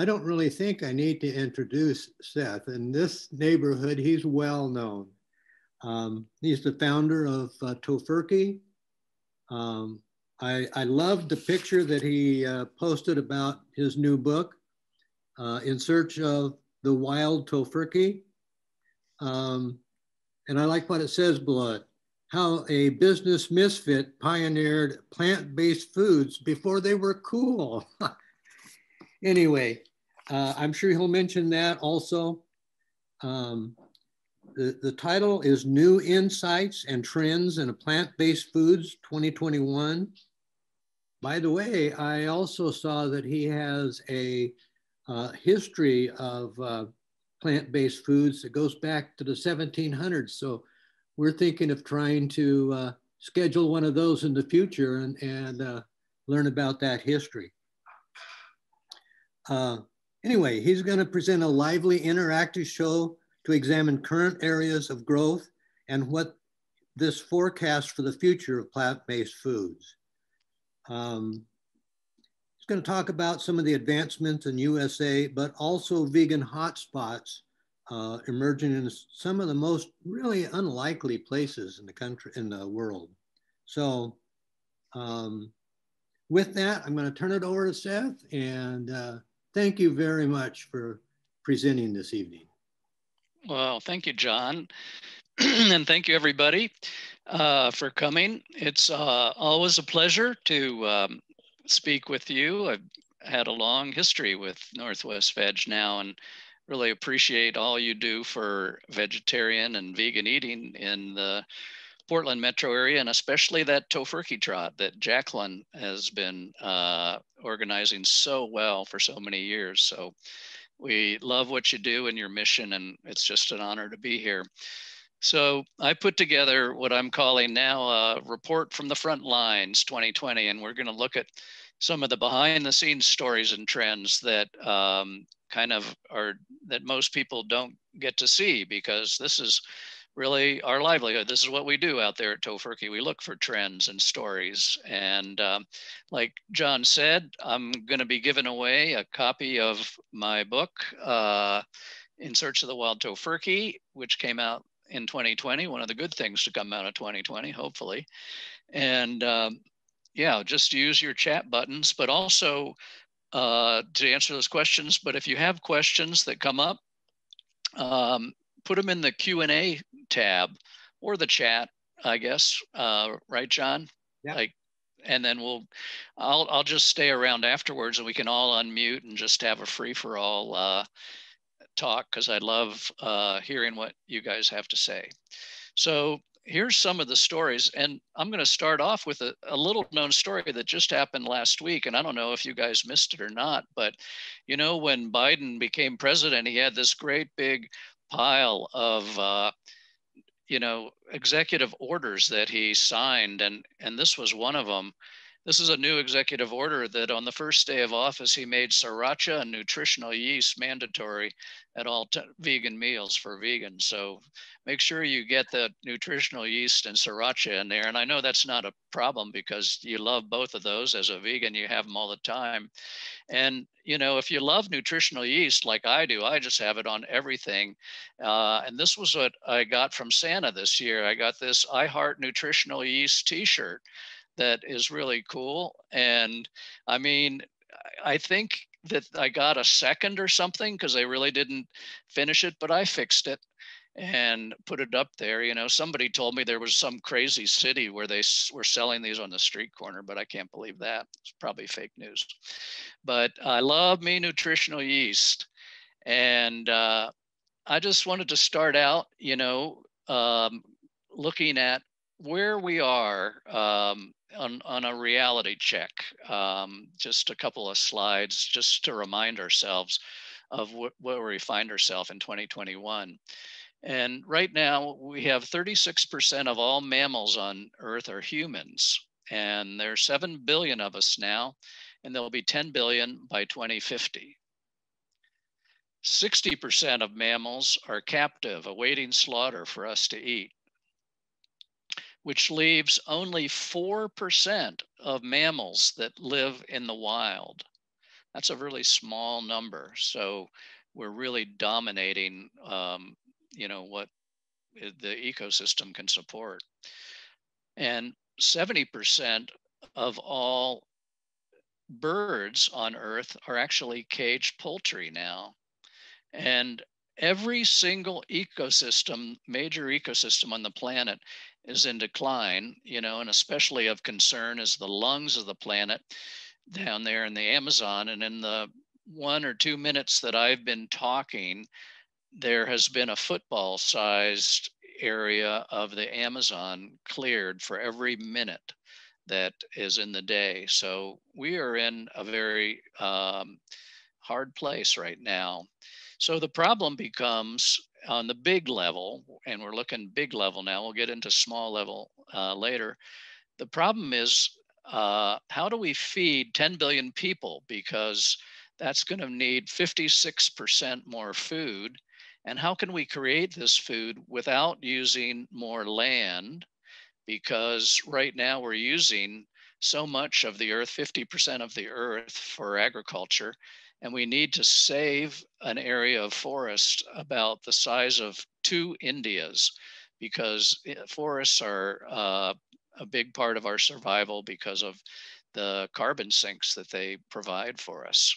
I don't really think I need to introduce Seth. In this neighborhood, he's well known. Um, he's the founder of uh, Tofurky. Um, I, I loved the picture that he uh, posted about his new book, uh, In Search of the Wild Tofurky. Um, and I like what it says below it how a business misfit pioneered plant based foods before they were cool. anyway, uh, I'm sure he'll mention that also. Um, the, the title is New Insights and Trends in Plant Based Foods 2021. By the way, I also saw that he has a uh, history of uh, plant based foods that goes back to the 1700s. So we're thinking of trying to uh, schedule one of those in the future and, and uh, learn about that history. Anyway, he's going to present a lively interactive show to examine current areas of growth and what this forecast for the future of plant-based foods. Um, he's going to talk about some of the advancements in USA, but also vegan hotspots uh, emerging in some of the most really unlikely places in the country, in the world. So um, with that, I'm going to turn it over to Seth and uh, thank you very much for presenting this evening. Well, thank you, John. and thank you, everybody, uh, for coming. It's uh, always a pleasure to um, speak with you. I've had a long history with Northwest Veg now and really appreciate all you do for vegetarian and vegan eating in the Portland metro area, and especially that Tofurky Trot that Jacqueline has been uh, organizing so well for so many years. So we love what you do and your mission, and it's just an honor to be here. So I put together what I'm calling now a report from the front lines 2020, and we're going to look at some of the behind the scenes stories and trends that um, kind of are that most people don't get to see because this is really our livelihood. This is what we do out there at Tofurky. We look for trends and stories. And um, like John said, I'm going to be giving away a copy of my book, uh, In Search of the Wild Tofurky, which came out in 2020. One of the good things to come out of 2020, hopefully. And um, yeah, just use your chat buttons, but also uh, to answer those questions. But if you have questions that come up, um, put them in the Q&A tab or the chat, I guess. Uh, right, John? Yeah. Like, and then we'll, I'll, I'll just stay around afterwards and we can all unmute and just have a free for all uh, talk because I love uh, hearing what you guys have to say. So here's some of the stories. And I'm going to start off with a, a, little known story that just happened last week. And I don't know if you guys missed it or not, but you know, when Biden became president, he had this great big pile of uh, you know executive orders that he signed, and and this was one of them. This is a new executive order that on the first day of office, he made sriracha and nutritional yeast mandatory at all vegan meals for vegans. So make sure you get the nutritional yeast and sriracha in there. And I know that's not a problem because you love both of those. As a vegan, you have them all the time. And, you know, if you love nutritional yeast like I do, I just have it on everything. Uh, and this was what I got from Santa this year. I got this I Heart Nutritional Yeast t shirt that is really cool. And I mean, I think that I got a second or something because I really didn't finish it, but I fixed it and put it up there. You know, somebody told me there was some crazy city where they were selling these on the street corner, but I can't believe that. It's probably fake news. But I love me nutritional yeast. And uh, I just wanted to start out, you know, um, looking at where we are um, on, on a reality check, um, just a couple of slides just to remind ourselves of wh where we find ourselves in 2021. And right now, we have 36% of all mammals on Earth are humans. And there's 7 billion of us now, and there'll be 10 billion by 2050. 60% of mammals are captive, awaiting slaughter for us to eat which leaves only 4% of mammals that live in the wild. That's a really small number. So we're really dominating, um, you know, what the ecosystem can support. And 70% of all birds on Earth are actually caged poultry now. And every single ecosystem, major ecosystem on the planet is in decline, you know, and especially of concern is the lungs of the planet down there in the Amazon. And in the one or two minutes that I've been talking, there has been a football sized area of the Amazon cleared for every minute that is in the day. So we are in a very um, hard place right now. So the problem becomes on the big level, and we're looking big level now, we'll get into small level uh, later. The problem is uh, how do we feed 10 billion people? Because that's going to need 56% more food. And how can we create this food without using more land? Because right now we're using so much of the earth, 50% of the earth for agriculture, and we need to save an area of forest about the size of two Indias because eh, forests are uh, a big part of our survival because of the carbon sinks that they provide for us.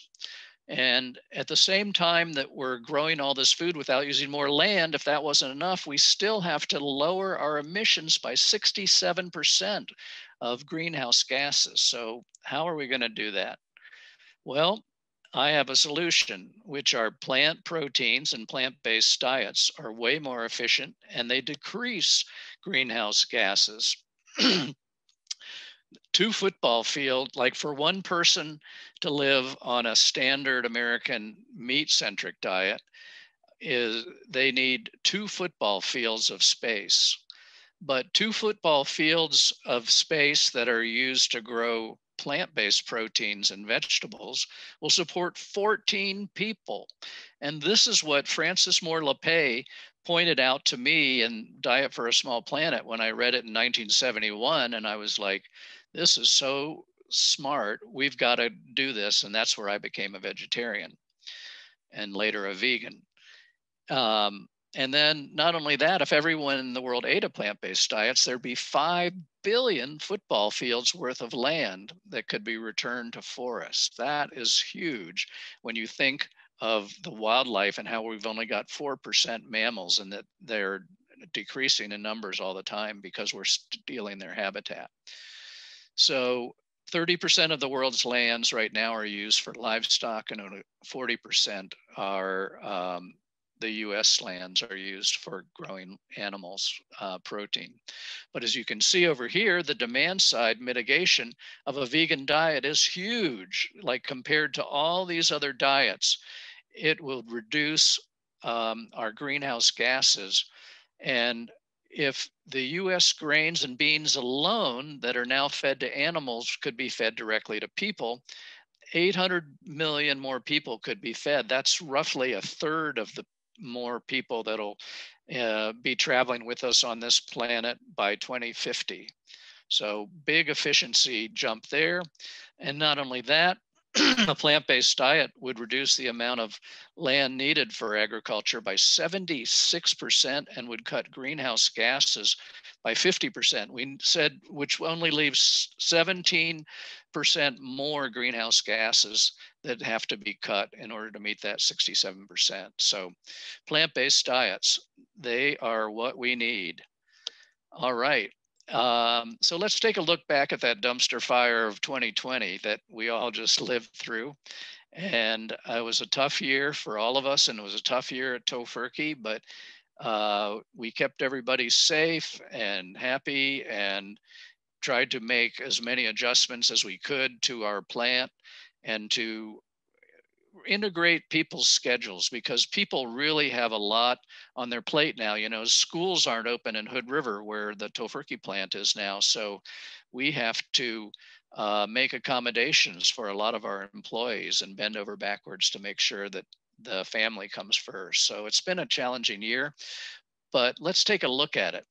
And at the same time that we're growing all this food without using more land, if that wasn't enough, we still have to lower our emissions by 67% of greenhouse gases. So, how are we going to do that? Well, I have a solution, which are plant proteins and plant based diets are way more efficient and they decrease greenhouse gases. Two football field, like for one person to live on a standard American meat centric diet, is they need two football fields of space. But two football fields of space that are used to grow plant-based proteins and vegetables will support 14 people. And this is what Frances Moore Lappé pointed out to me in Diet for a Small Planet when I read it in 1971. And I was like, this is so smart. We've got to do this. And that's where I became a vegetarian and later a vegan. Um, and then not only that, if everyone in the world ate a plant-based diets, there'd be 5 billion football fields worth of land that could be returned to forests. That is huge when you think of the wildlife and how we've only got 4% mammals and that they're decreasing in numbers all the time because we're stealing their habitat. So 30% of the world's lands right now are used for livestock and 40% are um, the US lands are used for growing animals uh, protein. But as you can see over here, the demand side mitigation of a vegan diet is huge, like compared to all these other diets. It will reduce um, our greenhouse gases. And if the US grains and beans alone that are now fed to animals could be fed directly to people, 800 million more people could be fed. That's roughly a third of the more people that'll uh, be traveling with us on this planet by 2050. So big efficiency jump there. And not only that, a plant-based diet would reduce the amount of land needed for agriculture by 76% and would cut greenhouse gases by 50%. We said, which only leaves 17% more greenhouse gases that have to be cut in order to meet that 67%. So plant-based diets, they are what we need. All right. Um, so let's take a look back at that dumpster fire of 2020 that we all just lived through. And it was a tough year for all of us, and it was a tough year at Tofurky, but uh, we kept everybody safe and happy and tried to make as many adjustments as we could to our plant and to integrate people's schedules because people really have a lot on their plate now. You know, schools aren't open in Hood River where the Tofurky plant is now. So we have to uh, make accommodations for a lot of our employees and bend over backwards to make sure that the family comes first. So it's been a challenging year, but let's take a look at it.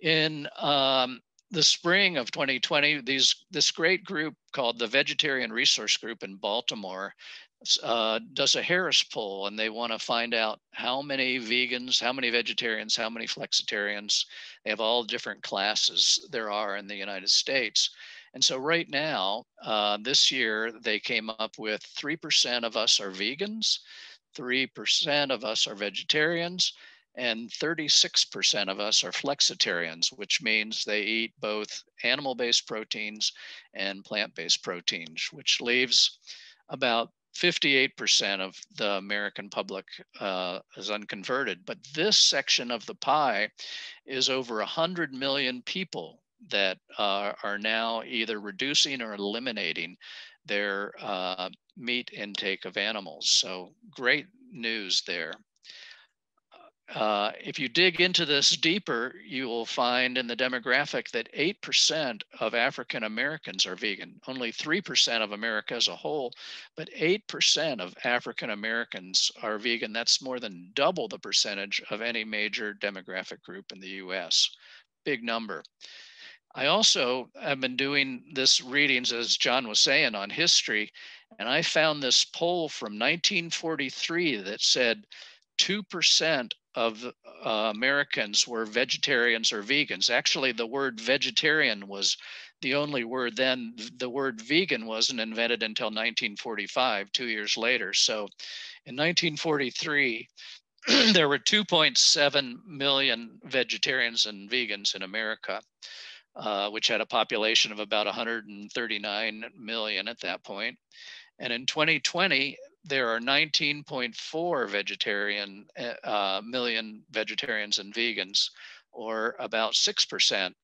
In um, the spring of 2020, these this great group called the Vegetarian Resource Group in Baltimore uh, does a Harris poll, and they want to find out how many vegans, how many vegetarians, how many flexitarians. They have all different classes there are in the United States. And so right now, uh, this year, they came up with 3% of us are vegans, 3% of us are vegetarians, and 36% of us are flexitarians, which means they eat both animal based proteins and plant based proteins, which leaves about 58% of the American public uh, is unconverted. But this section of the pie is over 100 million people that uh, are now either reducing or eliminating their uh, meat intake of animals. So great news there. Uh, if you dig into this deeper, you will find in the demographic that 8% of African Americans are vegan, only 3% of America as a whole, but 8% of African Americans are vegan. That's more than double the percentage of any major demographic group in the US. Big number. I also have been doing this readings, as John was saying, on history, and I found this poll from 1943 that said 2% of uh, Americans were vegetarians or vegans. Actually, the word vegetarian was the only word then. The word vegan wasn't invented until 1945, two years later. So in 1943, there were 2.7 million vegetarians and vegans in America. Uh, which had a population of about 139 million at that point. And in 2020, there are 19.4 vegetarian eh, uh, million vegetarians and vegans, or about 6%.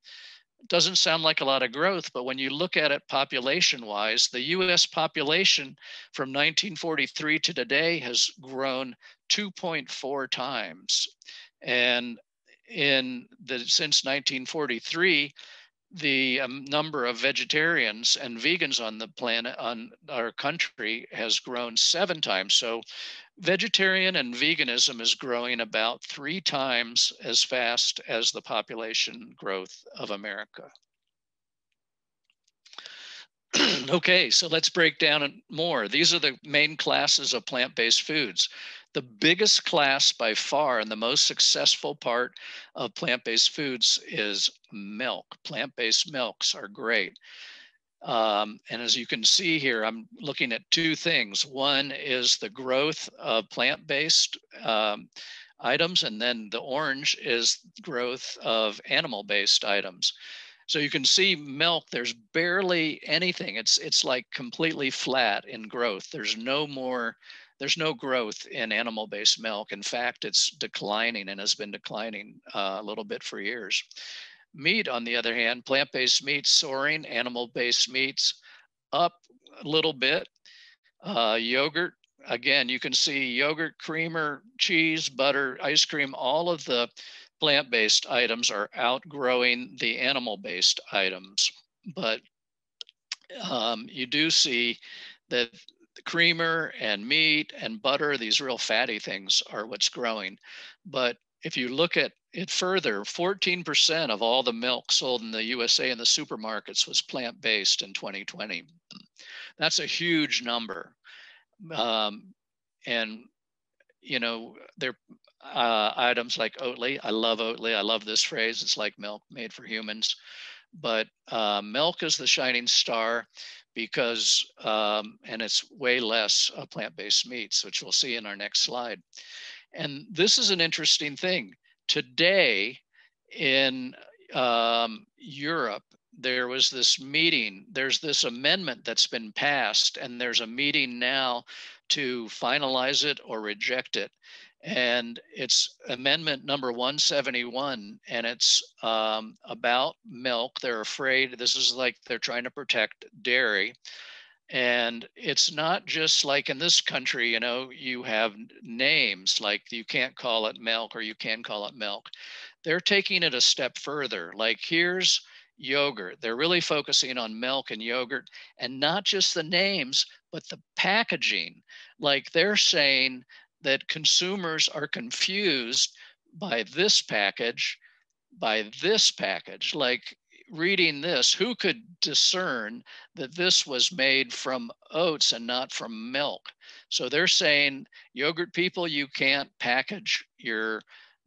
Doesn't sound like a lot of growth, but when you look at it population wise, the US population from 1943 to today has grown 2.4 times. And in the since 1943, the um, number of vegetarians and vegans on the planet, on our country, has grown seven times. So, vegetarian and veganism is growing about three times as fast as the population growth of America. okay, so let's break down more. These are the main classes of plant based foods the biggest class by far and the most successful part of plant-based foods is milk. Plant-based milks are great. Um, and as you can see here, I'm looking at two things. One is the growth of plant-based um, items, and then the orange is growth of animal-based items. So you can see milk, there's barely anything. It's, it's like completely flat in growth. There's no more there's no growth in animal-based milk. In fact, it's declining and has been declining uh, a little bit for years. Meat, on the other hand, plant-based meats soaring, animal-based meats up a little bit. Uh, yogurt, again, you can see yogurt, creamer, cheese, butter, ice cream, all of the plant-based items are outgrowing the animal-based items. But um, you do see that creamer and meat and butter, these real fatty things are what's growing. But if you look at it further, 14% of all the milk sold in the USA in the supermarkets was plant based in 2020. That's a huge number. Um, and, you know, there uh, items like Oatly. I love Oatly. I love this phrase. It's like milk made for humans. But uh, milk is the shining star because, um, and it's way less uh, plant-based meats, which we'll see in our next slide. And this is an interesting thing. Today in um, Europe, there was this meeting, there's this amendment that's been passed, and there's a meeting now to finalize it or reject it and it's amendment number 171 and it's um, about milk. They're afraid this is like they're trying to protect dairy. And it's not just like in this country you know you have names like you can't call it milk or you can call it milk. They're taking it a step further like here's yogurt. They're really focusing on milk and yogurt and not just the names but the packaging. Like they're saying that consumers are confused by this package, by this package. Like reading this, who could discern that this was made from oats and not from milk? So they're saying, yogurt people, you can't package your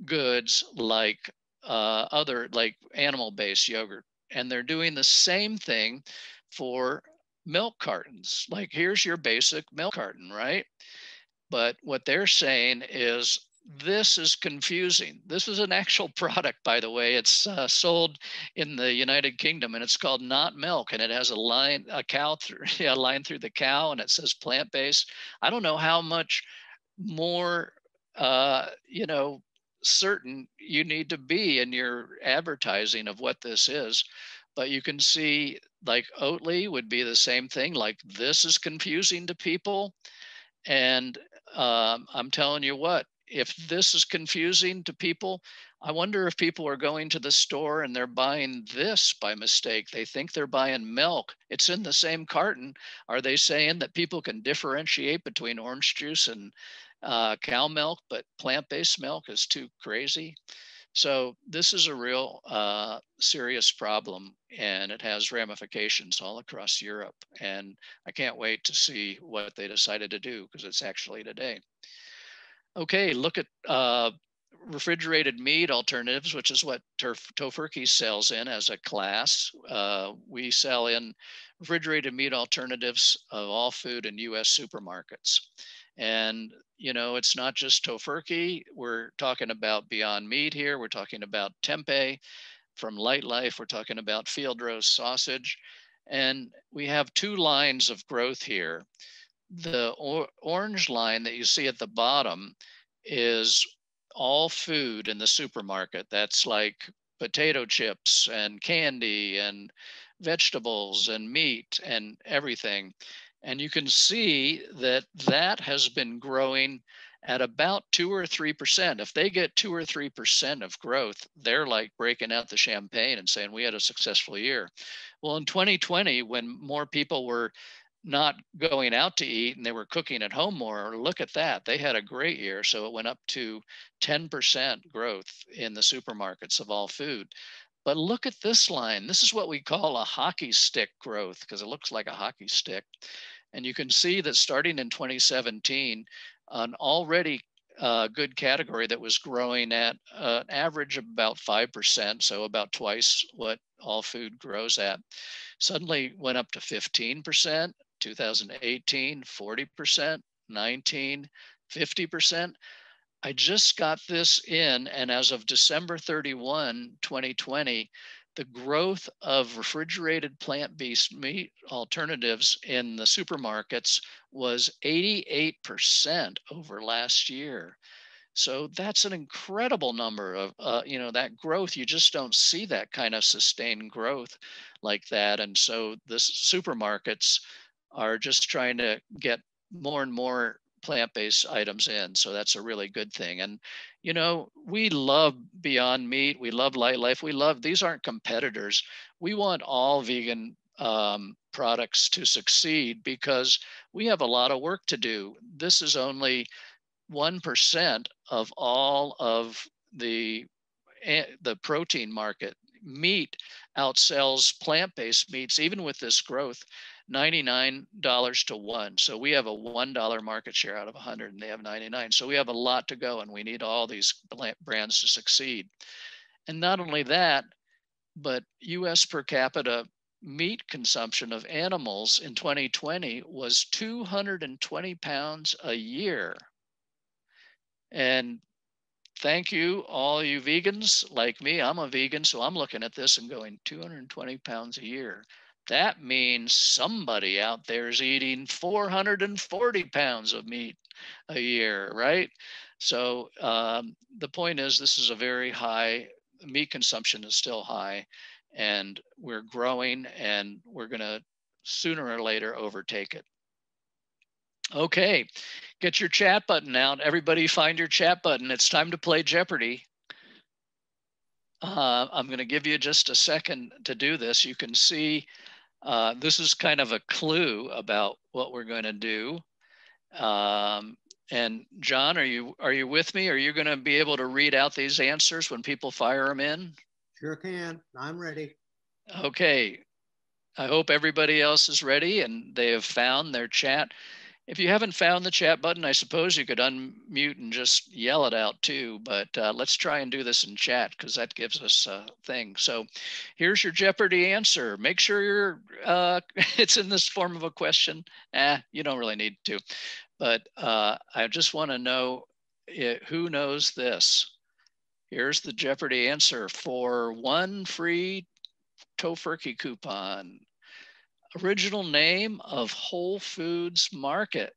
goods like uh, other, like animal based yogurt. And they're doing the same thing for milk cartons. Like, here's your basic milk carton, right? But what they're saying is this is confusing. This is an actual product, by the way. It's uh, sold in the United Kingdom, and it's called Not Milk, and it has a line, a cow through, yeah, a line through the cow, and it says plant-based. I don't know how much more, uh, you know, certain you need to be in your advertising of what this is. But you can see, like Oatly would be the same thing. Like this is confusing to people, and um, I'm telling you what, if this is confusing to people, I wonder if people are going to the store and they're buying this by mistake. They think they're buying milk. It's in the same carton. Are they saying that people can differentiate between orange juice and uh, cow milk, but plant-based milk is too crazy? So this is a real uh, serious problem and it has ramifications all across Europe. And I can't wait to see what they decided to do because it's actually today. Okay, look at uh, refrigerated meat alternatives, which is what Tofurky sells in as a class. Uh, we sell in refrigerated meat alternatives of all food in US supermarkets. And, you know, it's not just Tofurky. We're talking about Beyond Meat here. We're talking about Tempeh from Lightlife. We're talking about field roast sausage. And we have two lines of growth here the or orange line that you see at the bottom is all food in the supermarket. That's like potato chips and candy and vegetables and meat and everything. And you can see that that has been growing at about two or 3%. If they get two or 3% of growth, they're like breaking out the champagne and saying, we had a successful year. Well, in 2020, when more people were not going out to eat and they were cooking at home more, look at that. They had a great year. So it went up to 10% growth in the supermarkets of all food. But look at this line. This is what we call a hockey stick growth because it looks like a hockey stick. And you can see that starting in 2017, an already uh, good category that was growing at an average of about 5%, so about twice what all food grows at, suddenly went up to 15%, 2018, 40%, 19, 50%. I just got this in, and as of December 31, 2020, the growth of refrigerated plant-based meat alternatives in the supermarkets was 88% over last year. So that's an incredible number of, uh, you know, that growth. You just don't see that kind of sustained growth like that. And so the supermarkets are just trying to get more and more plant-based items in. So that's a really good thing. And you know, we love Beyond Meat, we love Lightlife, we love these aren't competitors. We want all vegan um, products to succeed because we have a lot of work to do. This is only 1% of all of the eh, the protein market. Meat outsells plant-based meats even with this growth $99 to one. So we have a $1 market share out of 100 and they have 99. So we have a lot to go and we need all these brands to succeed. And not only that, but US per capita meat consumption of animals in 2020 was 220 pounds a year. And thank you, all you vegans like me. I'm a vegan, so I'm looking at this and going 220 pounds a year. That means somebody out there is eating 440 pounds of meat a year, right? So um, the point is, this is a very high, meat consumption is still high, and we're growing, and we're going to sooner or later overtake it. Okay, get your chat button out. Everybody find your chat button. It's time to play Jeopardy. Uh, I'm going to give you just a second to do this. You can see uh, this is kind of a clue about what we're going to do. Um, and John, are you are you with me? Are you going to be able to read out these answers when people fire them in? Sure can. I'm ready. Okay. I hope everybody else is ready and they have found their chat. If you haven't found the chat button, I suppose you could unmute and just yell it out too, but uh, let's try and do this in chat because that gives us a thing. So here's your Jeopardy answer. Make sure you're, uh, it's in this form of a question. Eh, you don't really need to, but uh, I just wanna know it, who knows this. Here's the Jeopardy answer for one free Tofurky coupon original name of Whole Foods Market.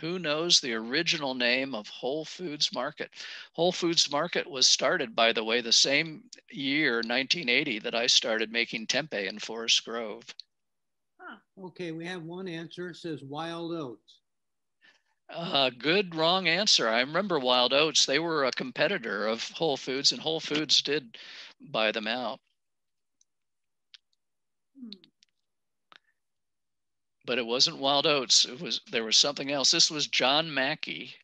Who knows the original name of Whole Foods Market? Whole Foods Market was started, by the way, the same year, 1980, that I started making tempeh in Forest Grove. Okay, we have one answer. It says wild oats. Uh, good, wrong answer. I remember Wild Oats. They were a competitor of Whole Foods, and Whole Foods did buy them out. But it wasn't wild oats. It was there was something else. This was John Mackey.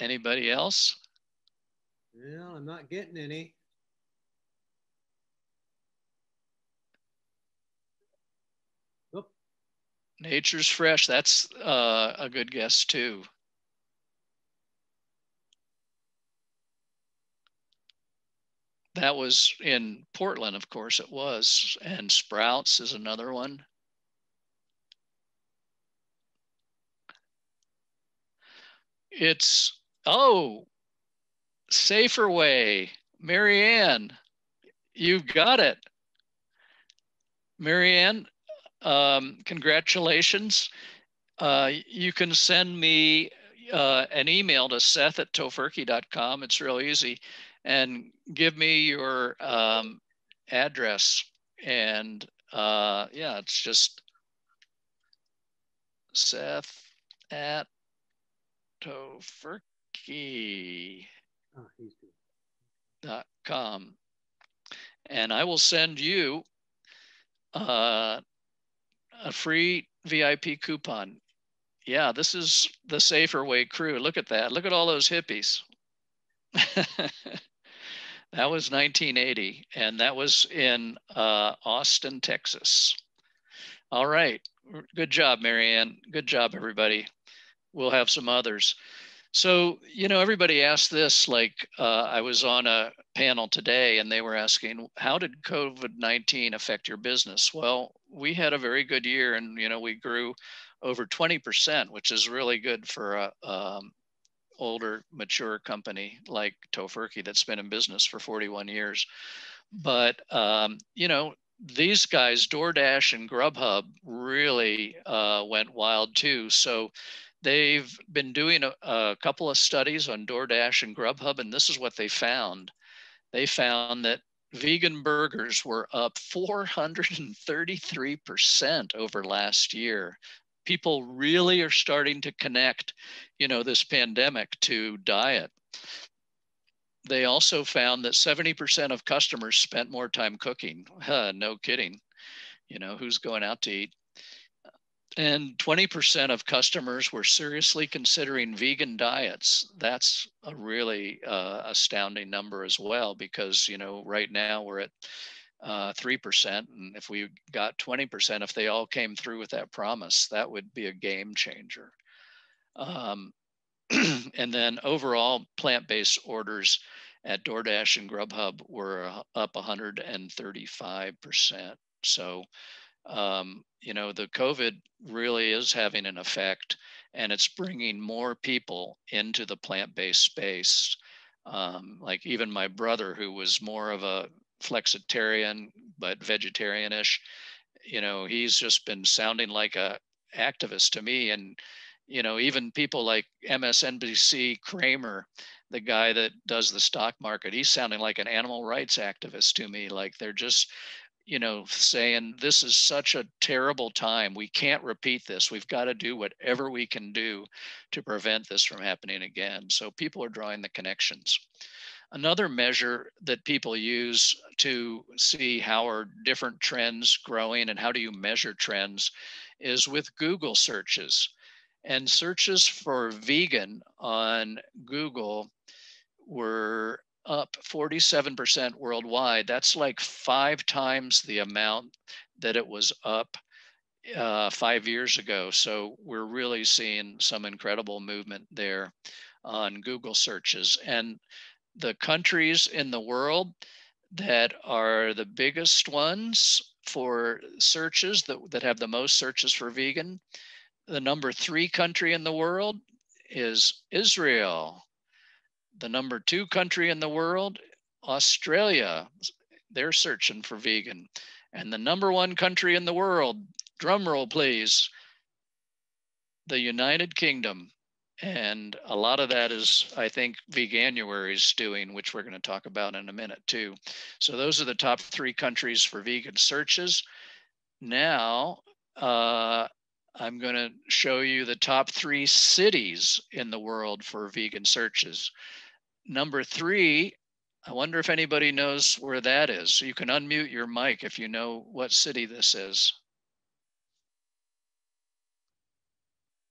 Anybody else? Well, I'm not getting any. Nature's Fresh. That's uh, a good guess too. That was in Portland, of course it was. And Sprouts is another one. It's, oh, Safer Way. Marianne, you've got it. Marianne, um, congratulations. Uh, you can send me uh, an email to seth at tofurky.com. It's real easy and give me your um, address. And uh, yeah, it's just Seth at Tofurky. Oh, dot com. And I will send you uh, a free VIP coupon. Yeah, this is the Safer Way crew. Look at that. Look at all those hippies. That was 1980, and that was in uh, Austin, Texas. All right. Good job, Marianne. Good job, everybody. We'll have some others. So, you know, everybody asked this, like uh, I was on a panel today and they were asking, how did COVID-19 affect your business? Well, we had a very good year and, you know, we grew over 20%, which is really good for a, um, older, mature company like Tofurky that's been in business for 41 years. But, um, you know, these guys, DoorDash and Grubhub, really uh, went wild too. So they've been doing a, a couple of studies on DoorDash and Grubhub, and this is what they found. They found that vegan burgers were up 433% over last year people really are starting to connect, you know, this pandemic to diet. They also found that 70% of customers spent more time cooking. Huh, no kidding. You know, who's going out to eat? And 20% of customers were seriously considering vegan diets. That's a really uh, astounding number as well, because, you know, right now we're at uh, 3%. And if we got 20%, if they all came through with that promise, that would be a game changer. Um, and then overall plant-based orders at DoorDash and Grubhub were up 135%. So, um, you know, the COVID really is having an effect and it's bringing more people into the plant-based space. Um, like even my brother, who was more of a flexitarian but vegetarianish. You know, he's just been sounding like a activist to me, and you know, even people like MSNBC Cramer, the guy that does the stock market, he's sounding like an animal rights activist to me. Like they're just you know, saying this is such a terrible time. We can't repeat this. We've got to do whatever we can do to prevent this from happening again. So people are drawing the connections. Another measure that people use to see how are different trends growing and how do you measure trends is with Google searches. And searches for vegan on Google were up 47% worldwide. That's like five times the amount that it was up uh, five years ago. So we're really seeing some incredible movement there on Google searches. And the countries in the world that are the biggest ones for searches that, that have the most searches for vegan, the number three country in the world is Israel. The number two country in the world, Australia. They're searching for vegan. And the number one country in the world, drum roll please, the United Kingdom. And a lot of that is, I think, Veganuary's doing, which we're going to talk about in a minute too. So those are the top three countries for vegan searches. Now, uh, I'm going to show you the top three cities in the world for vegan searches. Number three, I wonder if anybody knows where that is. So you can unmute your mic if you know what city this is.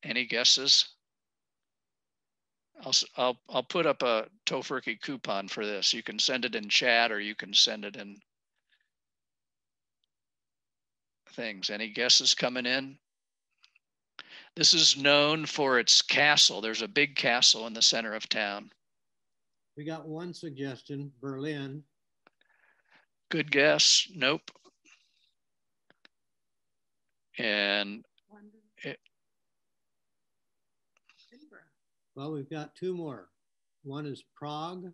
Any guesses? I'll, I'll, I'll put up a Tofurky coupon for this. You can send it in chat or you can send it in things. Any guesses coming in? This is known for its castle. There's a big castle in the center of town. We got one suggestion, Berlin. Good guess. Nope. And Well, we've got two more. One is Prague.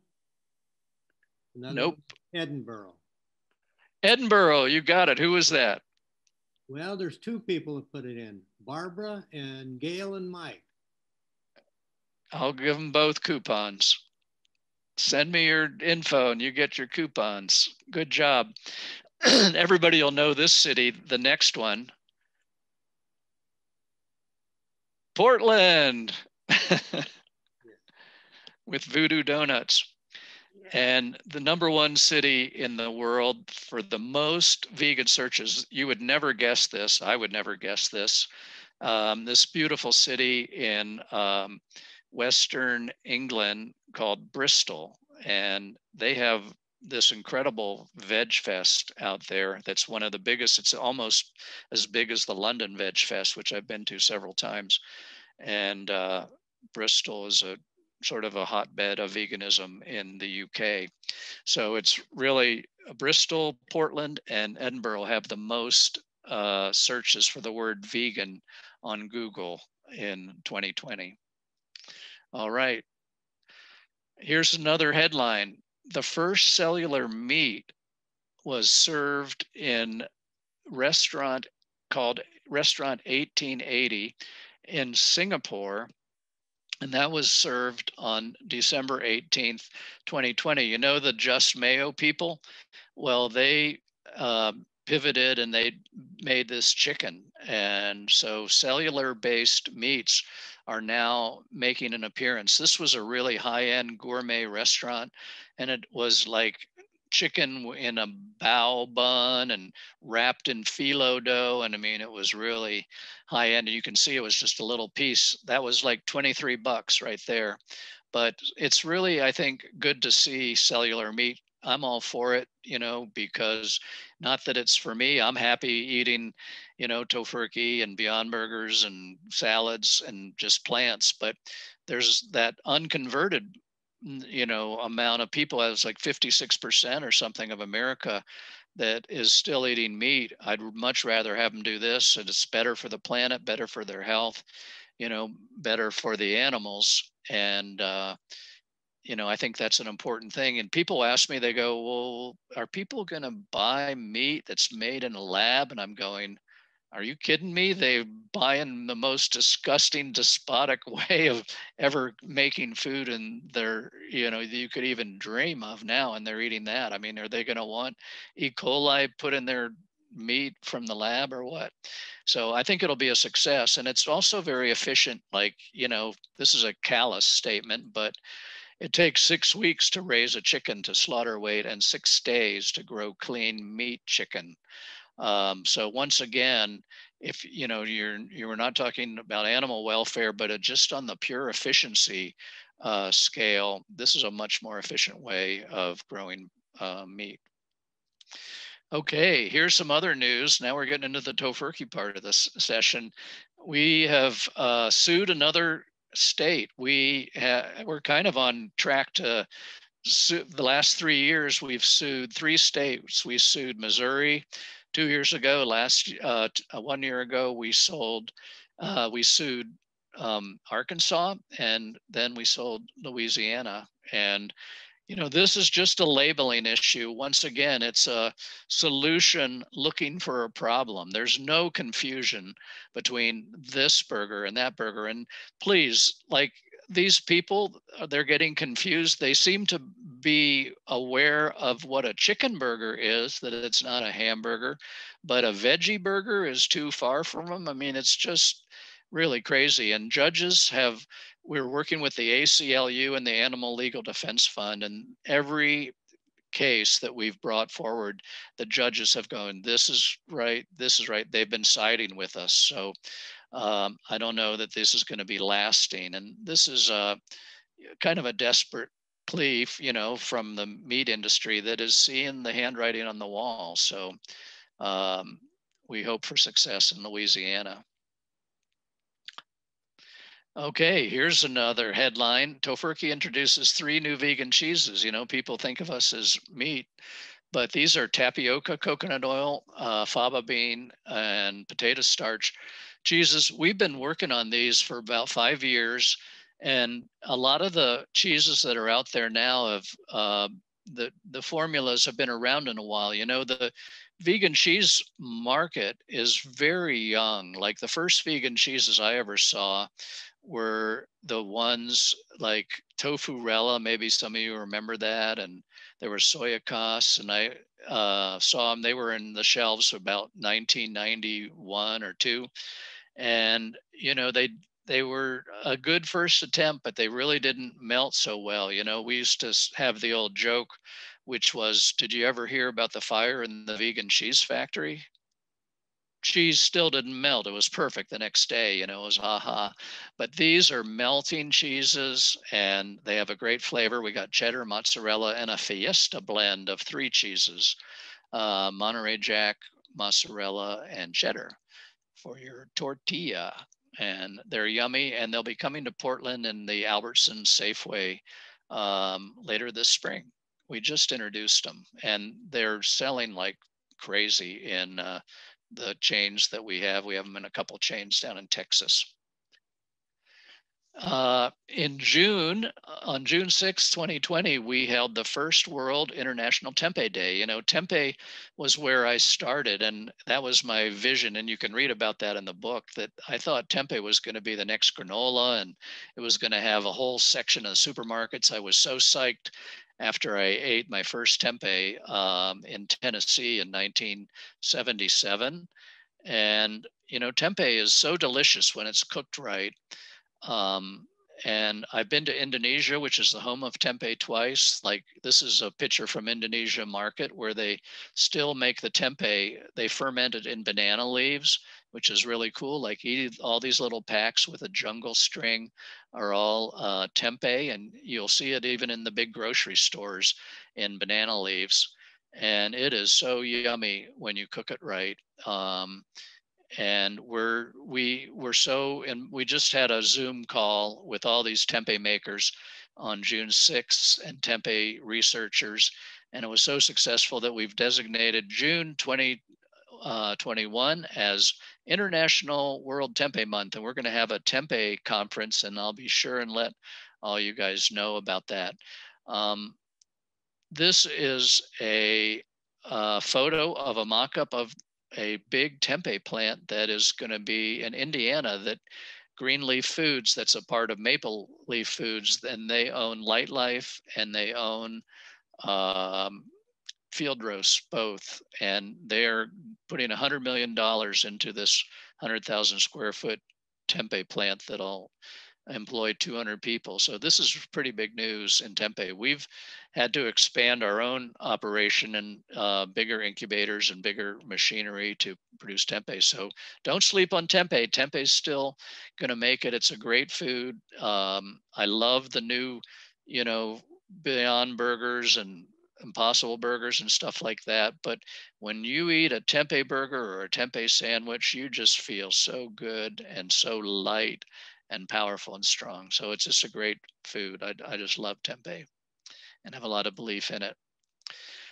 nope. Edinburgh. Edinburgh, you got it. Who was that? Well, there's two people that put it in Barbara and Gail and Mike. I'll give them both coupons. Send me your info and you get your coupons. Good job. Everybody will know this city. The next one Portland. with Voodoo Donuts. And the number one city in the world for the most vegan searches, you would never guess this. I would never guess this. Um, this beautiful city in um, Western England called Bristol. And they have this incredible veg fest out there that's one of the biggest it's almost as big as the london veg fest which i've been to several times and uh, Bristol is a sort of a hotbed of veganism in the UK. So it's really Bristol, Portland, and Edinburgh have the most uh, searches for the word vegan on Google in 2020. All right. Here's another headline. The first cellular meat was served in restaurant called Restaurant 1880 in Singapore and that was served on December 18th, 2020. You know the Just Mayo people? Well, they uh, pivoted and they made this chicken. And so cellular based meats are now making an appearance. This was a really high end gourmet restaurant, and it was like chicken in a bao bun and wrapped in phyllo dough. And I mean, it was really high end. And you can see it was just a little piece. That was like 23 bucks right there. But it's really, I think, good to see cellular meat. I'm all for it, you know, because not that it's for me. I'm happy eating, you know, Tofurky and Beyond Burgers and salads and just plants. But there's that unconverted you know amount of people as like 56% or something of america that is still eating meat i'd much rather have them do this and it's better for the planet better for their health you know better for the animals and uh, you know i think that's an important thing and people ask me they go well are people going to buy meat that's made in a lab? And i'm going are you kidding me? They buy in the most disgusting, despotic way of ever making food, and they're, you know, you could even dream of now, and they're eating that. I mean, are they going to want E. coli put in their meat from the lab or what? So I think it'll be a success, and it's also very efficient. Like, you know, this is a callous statement, but it takes six weeks to raise a chicken to slaughter weight and six days to grow clean meat chicken. Um, so once again, if you know you're you were not talking about animal welfare, but just on the pure efficiency uh, scale, this is a much more efficient way of growing uh, meat. Okay, here's some other news. Now we're getting into the Tofurky part of this session. We have uh, sued another state. We we're kind of on track to sue, the last three years. We've sued three states. We sued Missouri two years ago. Last uh, uh, one year ago, we sold. Uh, we sued um, Arkansas, and then we sold Louisiana. And you know, this is just a labeling issue. Once again, it's a solution looking for a problem. There's no confusion between this burger and that burger. And please, like these people, uh, they're getting confused. They seem to be aware of what a chicken burger is, that it's not a hamburger, but a veggie burger is too far from them. I mean, it's just really crazy. And judges have we're working with the ACLU and the Animal Legal Defense Fund, and every case that we've brought forward, the judges have gone, this is right, this is right. They've been siding with us. So um, I don't know that this is going to be lasting. And this is uh, kind of a desperate plea, you know, from the meat industry that is seeing the handwriting on the wall. So um, we hope for success in Louisiana. Okay, here's another headline. Tofurky introduces three new vegan cheeses. You know, people think of us as meat, but these are tapioca, coconut oil, uh, faba bean, and potato starch cheeses. We've been working on these for about five years, and a lot of the cheeses that are out there now have uh, the the formulas have been around in a while. You know, the vegan cheese market is very young. Like the first vegan cheeses I ever saw were the ones like Tofu-Rella. Maybe some of you remember that. And there were Soyakos, and I uh, saw them. They were in the shelves about 1991 or two. And, you know, they they were a good first attempt, but they really didn't melt so well. You know, we used to have the old joke, which was, did you ever hear about the fire in the vegan cheese factory? Cheese still didn't melt. It was perfect the next day, you know, it was haha. But these are melting cheeses and they have a great flavor. We got cheddar, mozzarella, and a fiesta blend of three cheeses uh, Monterey Jack, mozzarella, and cheddar for your tortilla. And they're yummy and they'll be coming to Portland in the Albertson Safeway um, later this spring. We just introduced them and they're selling like crazy in uh, the chains that we have. We have them in a couple chains down in Texas. Uh, in June, on June 6, 2020, we held the first World International Tempeh Day. You know, Tempeh was where I started, and that was my vision. And you can read about that in the book that I thought Tempeh was going to be the next granola and it was going to have a whole section of supermarkets. I was so psyched after I ate my first tempeh um, in Tennessee in 1977. And, you know, tempeh is so delicious when it's cooked right. Um, and I've been to Indonesia, which is the home of tempeh twice. Like this is a picture from Indonesia market where they still make the tempeh. They ferment it in banana leaves, which is really cool. Like eat all these little packs with a jungle string are all uh, tempeh, and you'll see it even in the big grocery stores in banana leaves. And it is so yummy when you cook it right. Um, and we're we we're so and we just had a zoom call with all these tempeh makers on june 6th and tempeh researchers and it was so successful that we've designated june 2021 uh, as international world Tempeh month and we're going to have a Tempeh conference and i'll be sure and let all you guys know about that. Um, this is a uh, photo of a mock-up of a big Tempeh plant that is going to be in Indiana that Greenleaf Foods, that's a part of Maple Leaf Foods, and they own Lightlife and they own um, Field Roast both. And they're putting $100 million into this 100,000 square foot tempeh plant that'll employ 200 people. So this is pretty big news in Tempeh. We've had to expand our own operation and uh, bigger incubators and bigger machinery to produce tempeh. So don't sleep on tempeh. Tempeh is still going to make it. It's a great food. Um, I love the new, you know, Beyond Burgers and Impossible Burgers and stuff like that. But when you eat a tempeh burger or a tempeh sandwich, you just feel so good and so light and powerful and strong. So it's just a great food. I, I just love tempeh and have a lot of belief in it.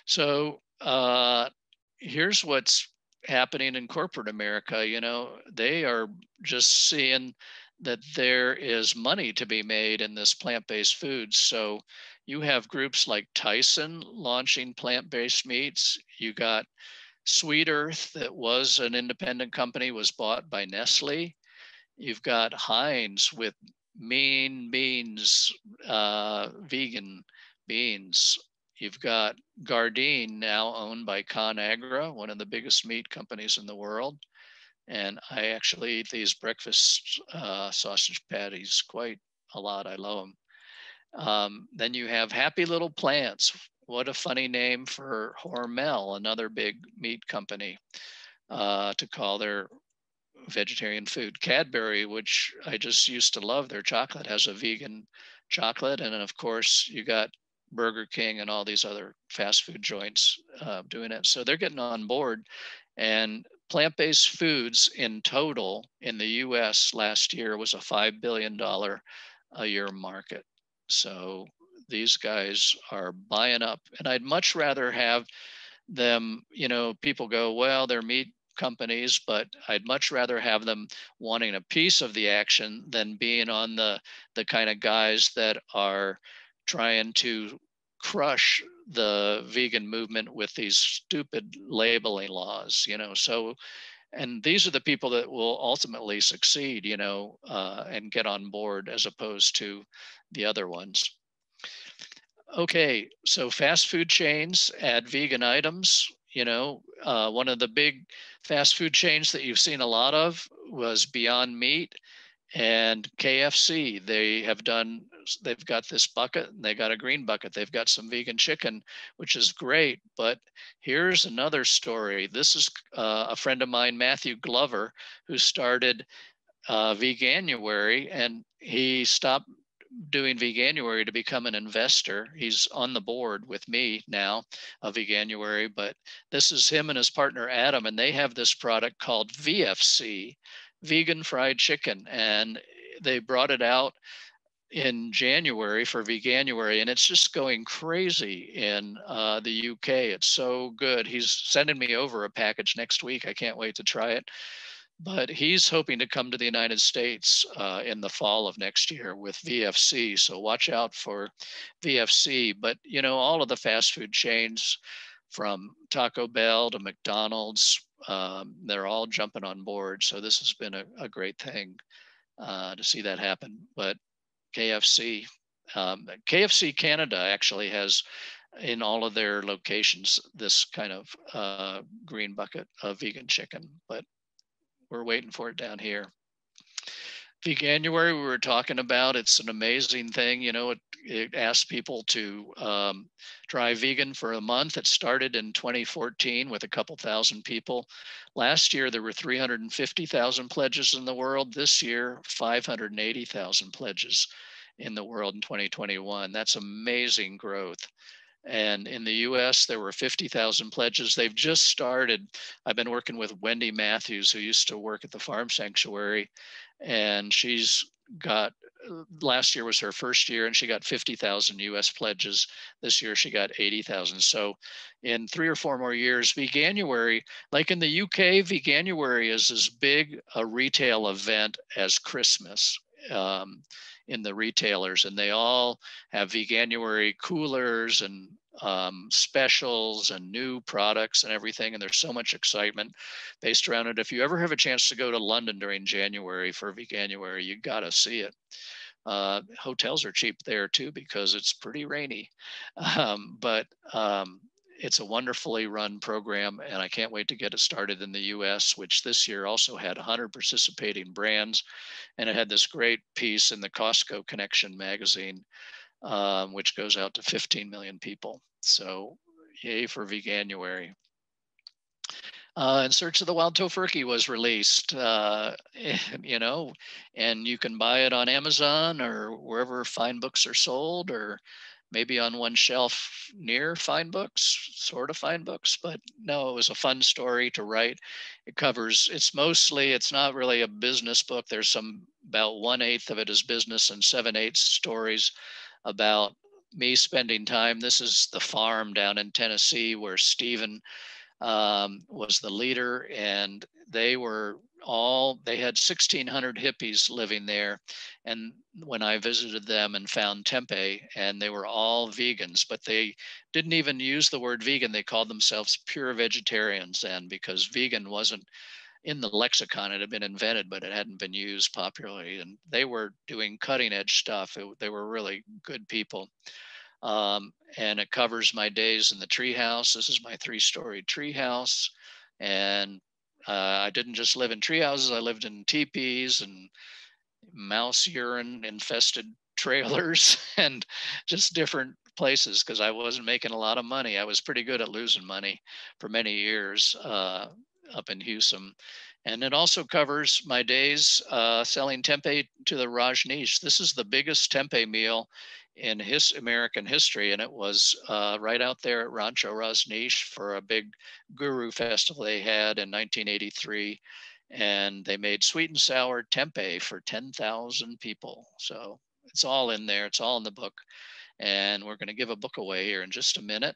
So uh, here's what's happening in corporate America. You know, they are just seeing that there is money to be made in this plant-based foods. So you have groups like Tyson launching plant-based meats. You got Sweet Earth that was an independent company was bought by Nestle. You've got Heinz with Mean Beans, uh, vegan beans. You've got Gardein now owned by ConAgra, one of the biggest meat companies in the world. And I actually eat these breakfast uh, sausage patties quite a lot. I love them. Um, then you have Happy Little Plants. What a funny name for Hormel, another big meat company, uh, to call their vegetarian food. Cadbury, which I just used to love, their chocolate has a vegan chocolate. And then, of course, you got Burger King and all these other fast food joints uh, doing it. So they're getting on board. And plant based foods in total in the US last year was a $5 billion a year market. So these guys are buying up. And I'd much rather have them, you know, people go, well, they're meat companies, but I'd much rather have them wanting a piece of the action than being on the the kind of guys that are trying to crush the vegan movement with these stupid labeling laws, you know. So, and these are the people that will ultimately succeed, you know, uh, and get on board as opposed to the other ones. Okay, so fast food chains add vegan items. You know, uh, one of the big fast food chains that you've seen a lot of was Beyond Meat and KFC. They have done they've got this bucket and they got a green bucket. They've got some vegan chicken, which is great. But here's another story. This is uh, a friend of mine, Matthew Glover, who started uh, Veganuary and he stopped doing Veganuary to become an investor. He's on the board with me now of Veganuary, but this is him and his partner Adam, and they have this product called VFC, vegan fried chicken. And they brought it out in January for Veganuary, and it's just going crazy in uh, the UK. It's so good. He's sending me over a package next week. I can't wait to try it. But he's hoping to come to the United States uh, in the fall of next year with VFC. So watch out for VFC. But you know, all of the fast food chains, from Taco Bell to McDonald's, um, they're all jumping on board. So this has been a, a great thing uh, to see that happen. But KFC. Um, KFC Canada actually has in all of their locations this kind of uh, green bucket of vegan chicken, but we're waiting for it down here. Veganuary we were talking about, it's an amazing thing. You know, it, it asks people to um, try vegan for a month. It started in 2014 with a couple thousand people. Last year, there were 350,000 pledges in the world. This year, 580,000 pledges in the world in 2021. That's amazing growth. And in the US, there were 50,000 pledges. They've just started. I've been working with Wendy Matthews, who used to work at the Farm Sanctuary, and she's got last year was her first year and she got 50,000 US pledges. This year she got 80,000. So in three or four more years, Veganuary, like in the UK, Veganuary is as big a retail event as Christmas. Um, in the retailers, and they all have Veganuary coolers and um, specials and new products and everything. And there's so much excitement based around it. If you ever have a chance to go to London during January for Veganuary, you got to see it. Uh, hotels are cheap there too because it's pretty rainy. Um, but um, it's a wonderfully run program, and I can't wait to get it started in the US, which this year also had 100 participating brands. And it had this great piece in the Costco Connection magazine, um, which goes out to 15 million people. So, yay for Veganuary. Uh, and Search of the Wild Tofurkey was released, uh, you know, and you can buy it on Amazon or wherever fine books are sold, or maybe on one shelf near fine books, sort of fine books. But no, it was a fun story to write. It covers, it's mostly, it's not really a business book. There's some, about one eighth of it is business and seven eighths stories about me spending time. This is the farm down in Tennessee where Stephen um, was the leader, and they were all they had 1600 hippies living there. And when i visited them and found tempeh and they were all vegans but they didn't even use the word vegan. They called themselves pure vegetarians then because vegan wasn't in the lexicon. It had been invented but it hadn't been used popularly. And they were doing cutting edge stuff. It, they were really good people. Um, and it covers my days in the treehouse. This is my three-story treehouse, and uh, I didn't just live in treehouses. I lived in teepees and mouse urine infested trailers and just different places because I wasn't making a lot of money. I was pretty good at losing money for many years uh, up in Husum. And it also covers my days uh, selling tempeh to the Rajneesh. This is the biggest tempeh meal in his American history, and it was uh, right out there at Rancho Rajneesh for a big guru festival they had in 1983, and they made sweet and sour tempeh for 10,000 people. So it's all in there. It's all in the book, and we're going to give a book away here in just a minute.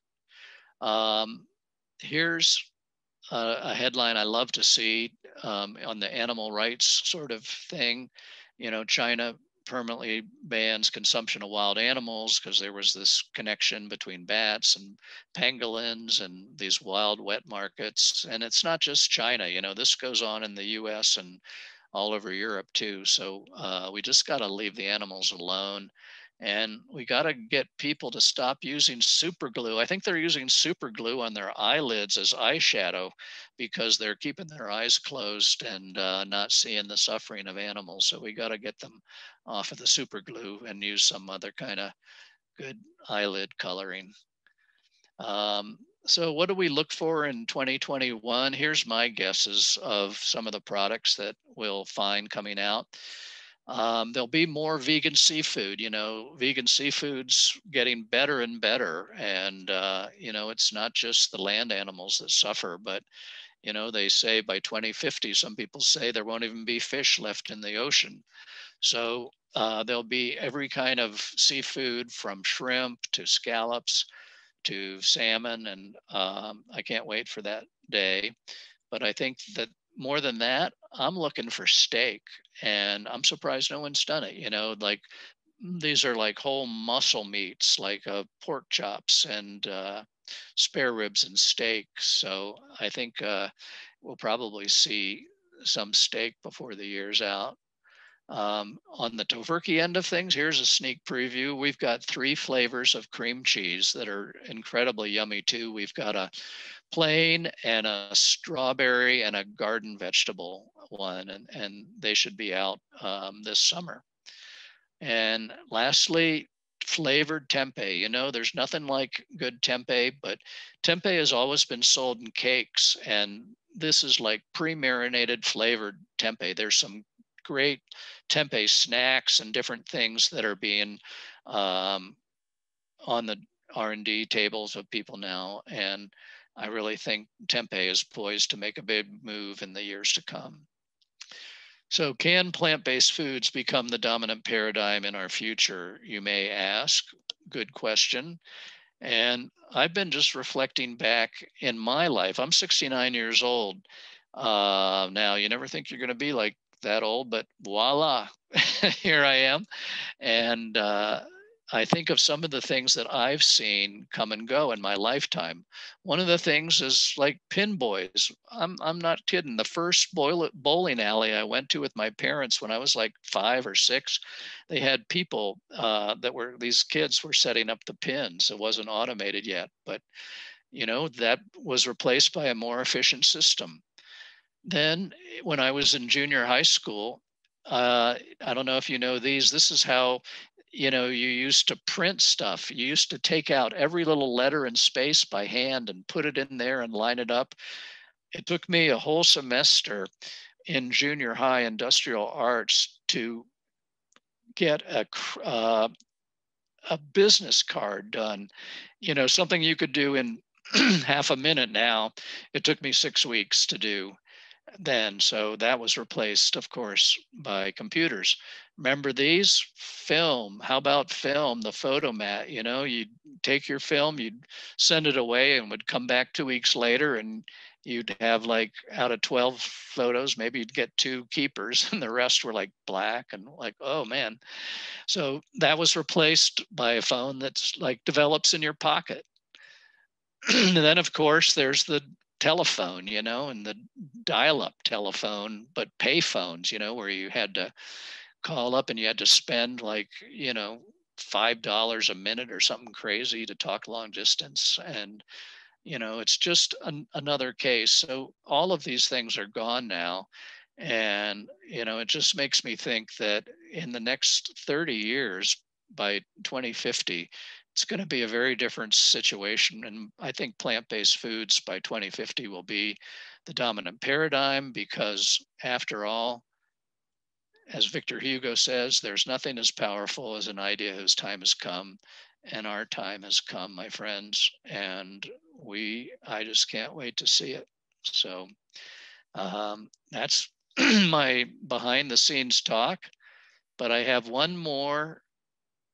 Um, here's a, a, headline I love to see um, on the animal rights sort of thing. You know, China permanently bans consumption of wild animals because there was this connection between bats and pangolins and these wild wet markets. And it's not just China, you know, this goes on in the US and all over Europe too. So uh, we just got to leave the animals alone. And we got to get people to stop using super glue. I think they're using super glue on their eyelids as eyeshadow because they're keeping their eyes closed and uh, not seeing the suffering of animals. So we got to get them off of the super glue and use some other kind of good eyelid coloring. Um, so what do we look for in 2021? Here's my guesses of some of the products that we'll find coming out. Um, there'll be more vegan seafood. You know, vegan seafood's getting better and better, and uh, you know, it's not just the land animals that suffer, but you know, they say by 2050, some people say there won't even be fish left in the ocean. So uh, there'll be every kind of seafood from shrimp to scallops to salmon, and um, I can't wait for that day. But I think that more than that, I'm looking for steak, and I'm surprised no one's done it. You know, like these are like whole muscle meats, like uh, pork chops and uh, spare ribs and steak. So I think uh, we'll probably see some steak before the year's out. Um, on the Tofurky end of things, here's a sneak preview. We've got three flavors of cream cheese that are incredibly yummy too. We've got a plain and a strawberry and a garden vegetable one, and, and they should be out um, this summer. And lastly, flavored tempeh. You know, there's nothing like good tempeh, but tempeh has always been sold in cakes, and this is like pre-marinated flavored tempeh. There's some great tempeh snacks and different things that are being um, on the R&D tables of people now, and I really think tempeh is poised to make a big move in the years to come. So can plant-based foods become the dominant paradigm in our future, you may ask? Good question. And I've been just reflecting back in my life. I'm 69 years old uh, now. You never think you're going to be like that old, but voila, here I am. And uh, I think of some of the things that I've seen come and go in my lifetime. One of the things is like pin boys. I'm, I'm not kidding. The first bowling alley I went to with my parents when I was like five or six, they had people uh, that were, these kids were setting up the pins. It wasn't automated yet, but you know, that was replaced by a more efficient system. Then, when I was in junior high school, uh, I don't know if you know these. This is how you know you used to print stuff. You used to take out every little letter and space by hand and put it in there and line it up. It took me a whole semester in junior high industrial arts to get a uh, a business card done. You know, something you could do in half a minute now. It took me six weeks to do then. So that was replaced, of course, by computers. Remember these? Film. How about film? The photomat. You know, you'd take your film, you'd send it away, and would come back two weeks later, and you'd have like out of 12 photos, maybe you'd get two keepers, and the rest were like black and like, oh man. So that was replaced by a phone that's like develops in your pocket. and then, of course, there's the telephone, you know, and the dial up telephone, but pay phones, you know, where you had to call up and you had to spend like, you know, $5 a minute or something crazy to talk long distance. And, you know, it's just an, another case. So all of these things are gone now. And, you know, it just makes me think that in the next 30 years, by 2050, it's going to be a very different situation. And I think plant based foods by 2050 will be the dominant paradigm because, after all, as Victor Hugo says, there's nothing as powerful as an idea whose time has come. And our time has come, my friends. And we, I just can't wait to see it. So um, that's my behind the scenes talk. But I have one more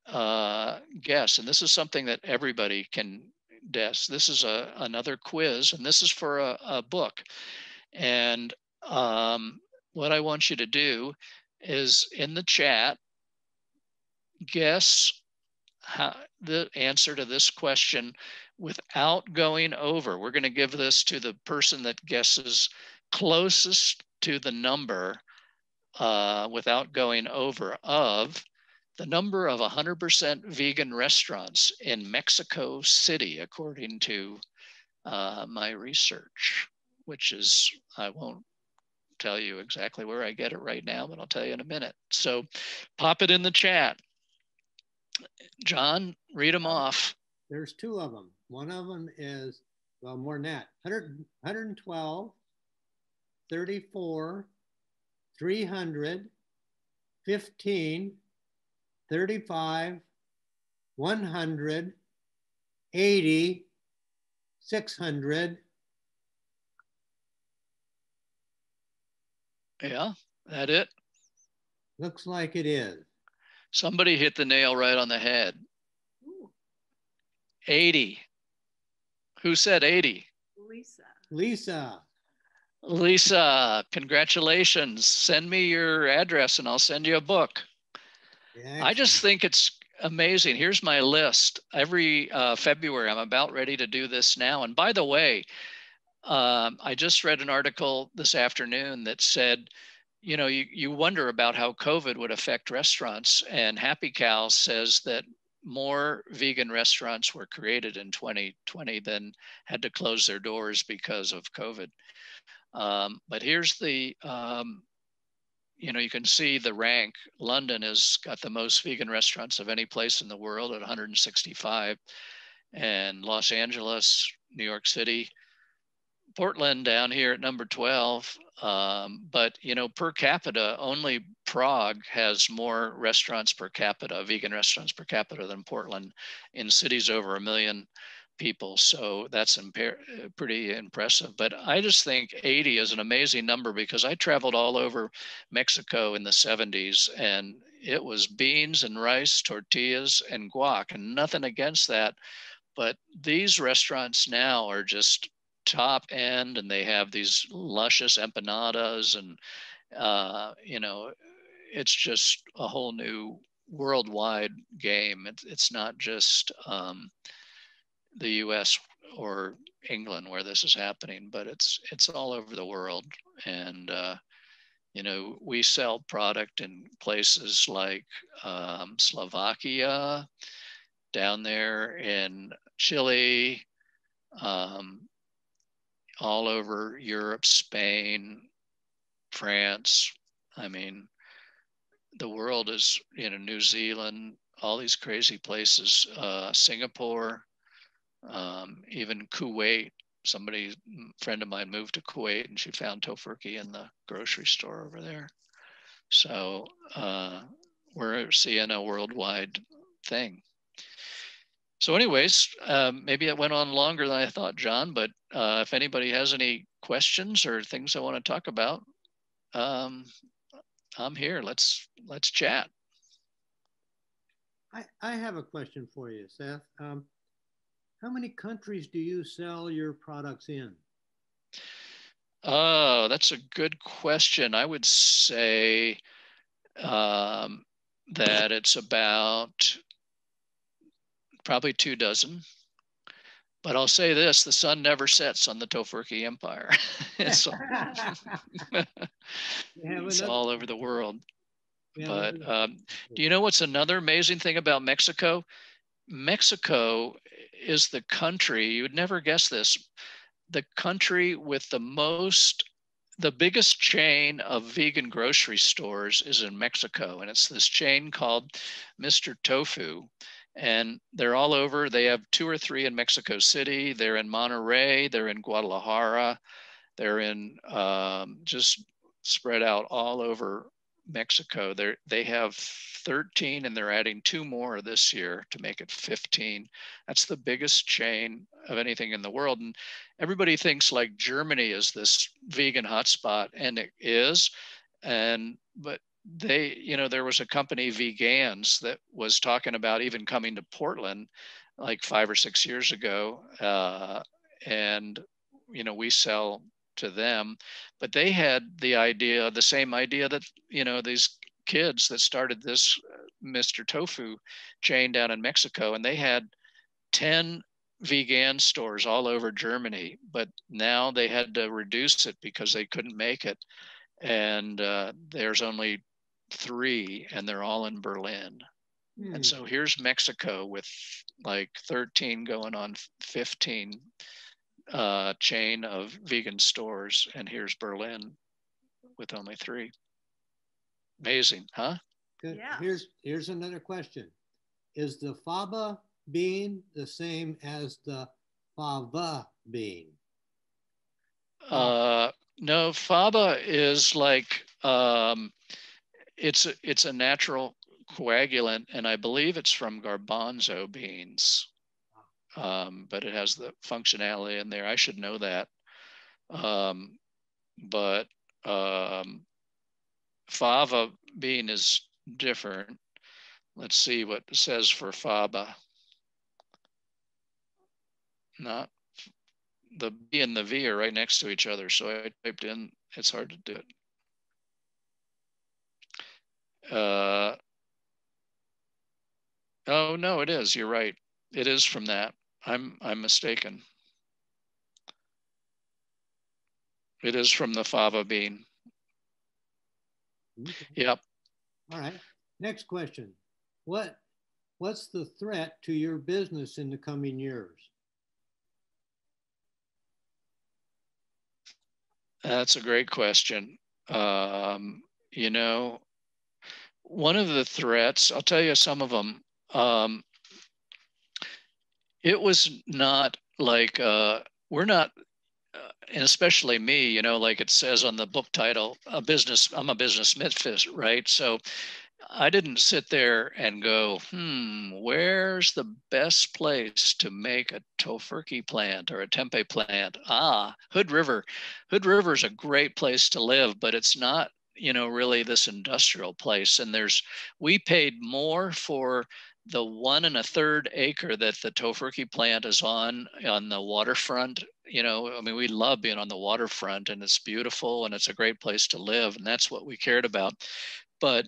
uh, guess, and this is something that everybody can guess. This is a, another quiz, and this is for a, a book. And um, what I want you to do is in the chat, guess how, the answer to this question without going over. We're going to give this to the person that guesses closest to the number uh, without going over of the number of 100% vegan restaurants in Mexico City, according to uh, my research, which is, I won't tell you exactly where I get it right now, but I'll tell you in a minute. So pop it in the chat. John, read them off. There's two of them. One of them is, well, more than that 100, 112, 34, 300, 15, 35, 100, 80, 600. Yeah, that it? Looks like it is. Somebody hit the nail right on the head. 80. Who said 80? Lisa. Lisa. Lisa, congratulations. Send me your address and I'll send you a book. I just think it's amazing. Here's my list. Every uh, February, I'm about ready to do this now. And by the way, um, I just read an article this afternoon that said, you know, you, you wonder about how COVID would affect restaurants. And Happy Cow says that more vegan restaurants were created in 2020 than had to close their doors because of COVID. Um, but here's the um, you know, you can see the rank. London has got the most vegan restaurants of any place in the world at 165, and Los Angeles, New York City, Portland down here at number 12. Um, but you know, per capita, only Prague has more restaurants per capita, vegan restaurants per capita than Portland. In cities over a million people. So that's imper- pretty impressive. But I just think 80 is an amazing number because I traveled all over Mexico in the 70s and it was beans and rice, tortillas and guac, and nothing against that. But these restaurants now are just top end and they have these luscious empanadas and, uh, you know, it's just a whole new worldwide game. It, it's not just, um, the U.S. or England where this is happening, but it's it's all over the world. And uh, you know, we sell product in places like um, Slovakia, down there in Chile, um, all over Europe, Spain, France. I mean, the world is, you know, New Zealand, all these crazy places, uh, Singapore, um, even Kuwait. Somebody, friend of mine, moved to Kuwait and she found Tofurky in the grocery store over there. So uh, we're seeing a worldwide thing. So, anyways, um, maybe it went on longer than I thought, John. But uh, if anybody has any questions or things I want to talk about, um, I'm here. Let's let's chat. I, I have a question for you, Seth. Um, how many countries do you sell your products in? Oh, that's a good question. I would say um, that it's about probably two dozen. But I'll say this, the sun never sets on the Tofurky Empire. it's, all, it's all over the world. But um, do you know what's another amazing thing about Mexico? Mexico is the country, you would never guess this, the country with the most, the biggest chain of vegan grocery stores is in Mexico. And it's this chain called Mr. Tofu and they're all over. They have two or three in Mexico City. They're in Monterrey, They're in Guadalajara. They're in um, just spread out all over Mexico. They they have 13 and they're adding two more this year to make it 15. That's the biggest chain of anything in the world. And everybody thinks like Germany is this vegan hotspot, and it is. And but they, you know, there was a company, Veganz, that was talking about even coming to Portland like five or six years ago. Uh, and, you know, we sell to them, but they had the idea, the same idea that, you know, these kids that started this uh, Mr. Tofu chain down in Mexico, and they had 10 vegan stores all over Germany, but now they had to reduce it because they couldn't make it. And uh, there's only three, and they're all in Berlin. Hmm. And so here's Mexico with like 13 going on 15 uh, chain of vegan stores, and here's Berlin with only three. Amazing, huh? Good. Yeah. Here's here's another question: Is the faba bean the same as the fava bean? Uh, no, faba is like um, it's a, it's a natural coagulant, and I believe it's from garbanzo beans, um, but it has the functionality in there. I should know that, um, but um, fava bean is different. Let's see what it says for faba. Not the B and the V are right next to each other, so I typed in. It's hard to do it. Uh, oh no, it is. You're right. It is from that. I'm I'm mistaken. It is from the fava bean. Okay. Yep. All right. Next question. What what's the threat to your business in the coming years? That's a great question. Um, you know, one of the threats, I'll tell you some of them. Um, it was not like uh, we're not, uh, and especially me, you know, like it says on the book title, a business. I'm a business misfit, right? So I didn't sit there and go, hmm, where's the best place to make a Tofurky plant or a tempeh plant? Ah, Hood River. Hood River is a great place to live, but it's not you know, really this industrial place. And there's, we paid more for the one and a third acre that the Tofurkey plant is on on the waterfront. You know, I mean, we love being on the waterfront and it's beautiful and it's a great place to live. And that's what we cared about. But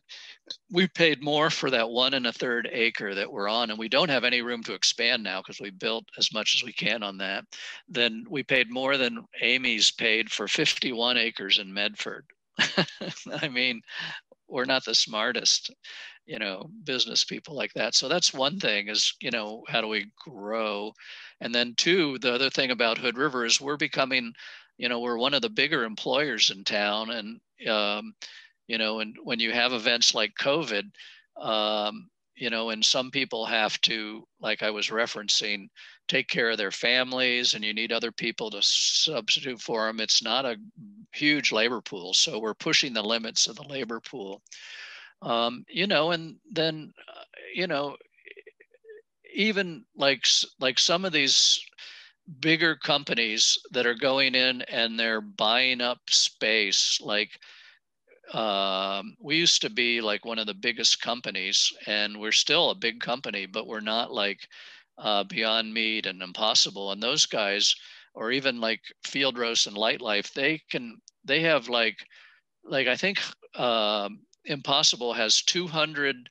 we paid more for that one and a third acre that we're on, and we don't have any room to expand now because we built as much as we can on that. Then we paid more than Amy's paid for 51 acres in Medford. I mean, we're not the smartest you know business people like that. So that's one thing is you know how do we grow? And then two the other thing about hood river is we're becoming you know we're one of the bigger employers in town. And um, you know and when you have events like covid um, you know and some people have to like i was referencing take care of their families and you need other people to substitute for them it's not a huge labor pool so we're pushing the limits of the labor pool. Um, you know, and then, uh, you know, even like like some of these bigger companies that are going in and they're buying up space like um, we used to be like one of the biggest companies and we're still a big company but we're not like uh, beyond meat and impossible and those guys or even like field roast and Lightlife they can they have like like i think um, Impossible has 200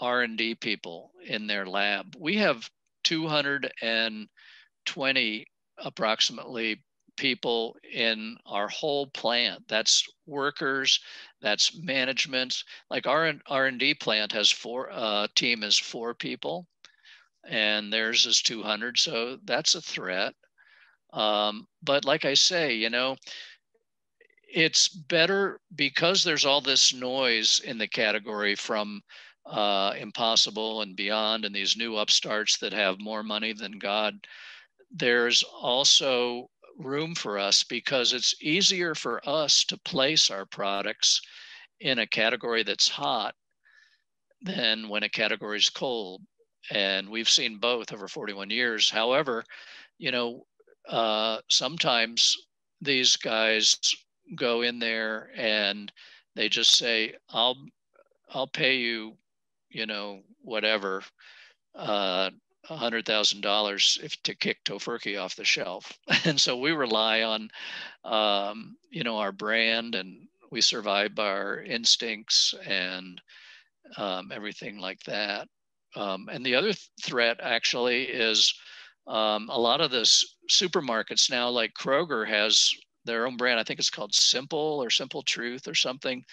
R&D people in their lab. We have 220 approximately people in our whole plant. That's workers, that's management. Like our R&D plant has four, uh, team is four people and theirs is 200. So that's a threat. Um, but like I say, you know, it's better because there's all this noise in the category from uh, impossible and beyond and these new upstarts that have more money than god there's also room for us because it's easier for us to place our products in a category that's hot than when a category is cold and we've seen both over 41 years however you know uh, sometimes these guys go in there and they just say, I'll, I'll pay you, you know, whatever, uh, hundred thousand dollars if to kick Tofurky off the shelf. And so we rely on, um, you know, our brand and we survive by our instincts and um, everything like that. Um, and the other th- threat actually is um, a lot of the supermarkets now, like Kroger has their own brand. I think it's called Simple or Simple Truth or something,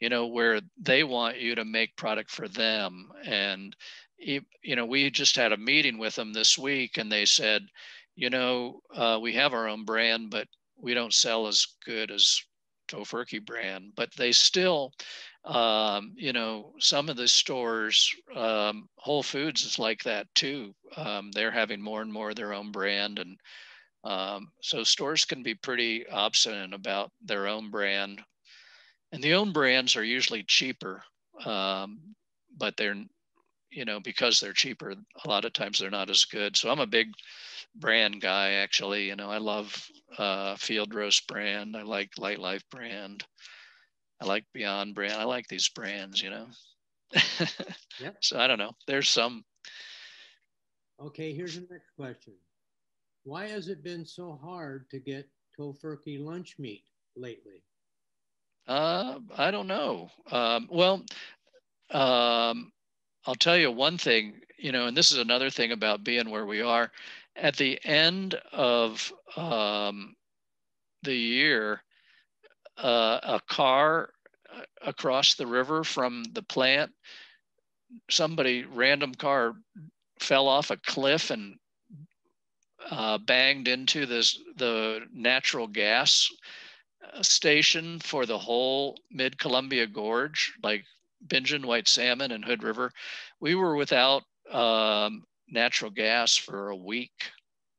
you know, where they want you to make product for them. And, you know, we just had a meeting with them this week and they said, you know, uh, we have our own brand, but we don't sell as good as Tofurky brand, but they still, um, you know, some of the stores, um, Whole Foods is like that too. Um, they're having more and more of their own brand and um, so stores can be pretty obstinate about their own brand. And the own brands are usually cheaper, um, but they're, you know, because they're cheaper, a lot of times they're not as good. So I'm a big brand guy, actually. You know, I love uh, Field Roast brand. I like Lightlife brand. I like Beyond brand. I like these brands, you know. So I don't know. There's some. Okay, here's the next question. Why has it been so hard to get Tofurky lunch meat lately? Uh, I don't know. Um, well, um, I'll tell you one thing, you know, and this is another thing about being where we are. At the end of um, the year, uh, a car uh, across the river from the plant, somebody, random car, fell off a cliff and uh, banged into this the natural gas uh, station for the whole mid Columbia Gorge, like Bingen, White Salmon, and Hood River. We were without um, natural gas for a week.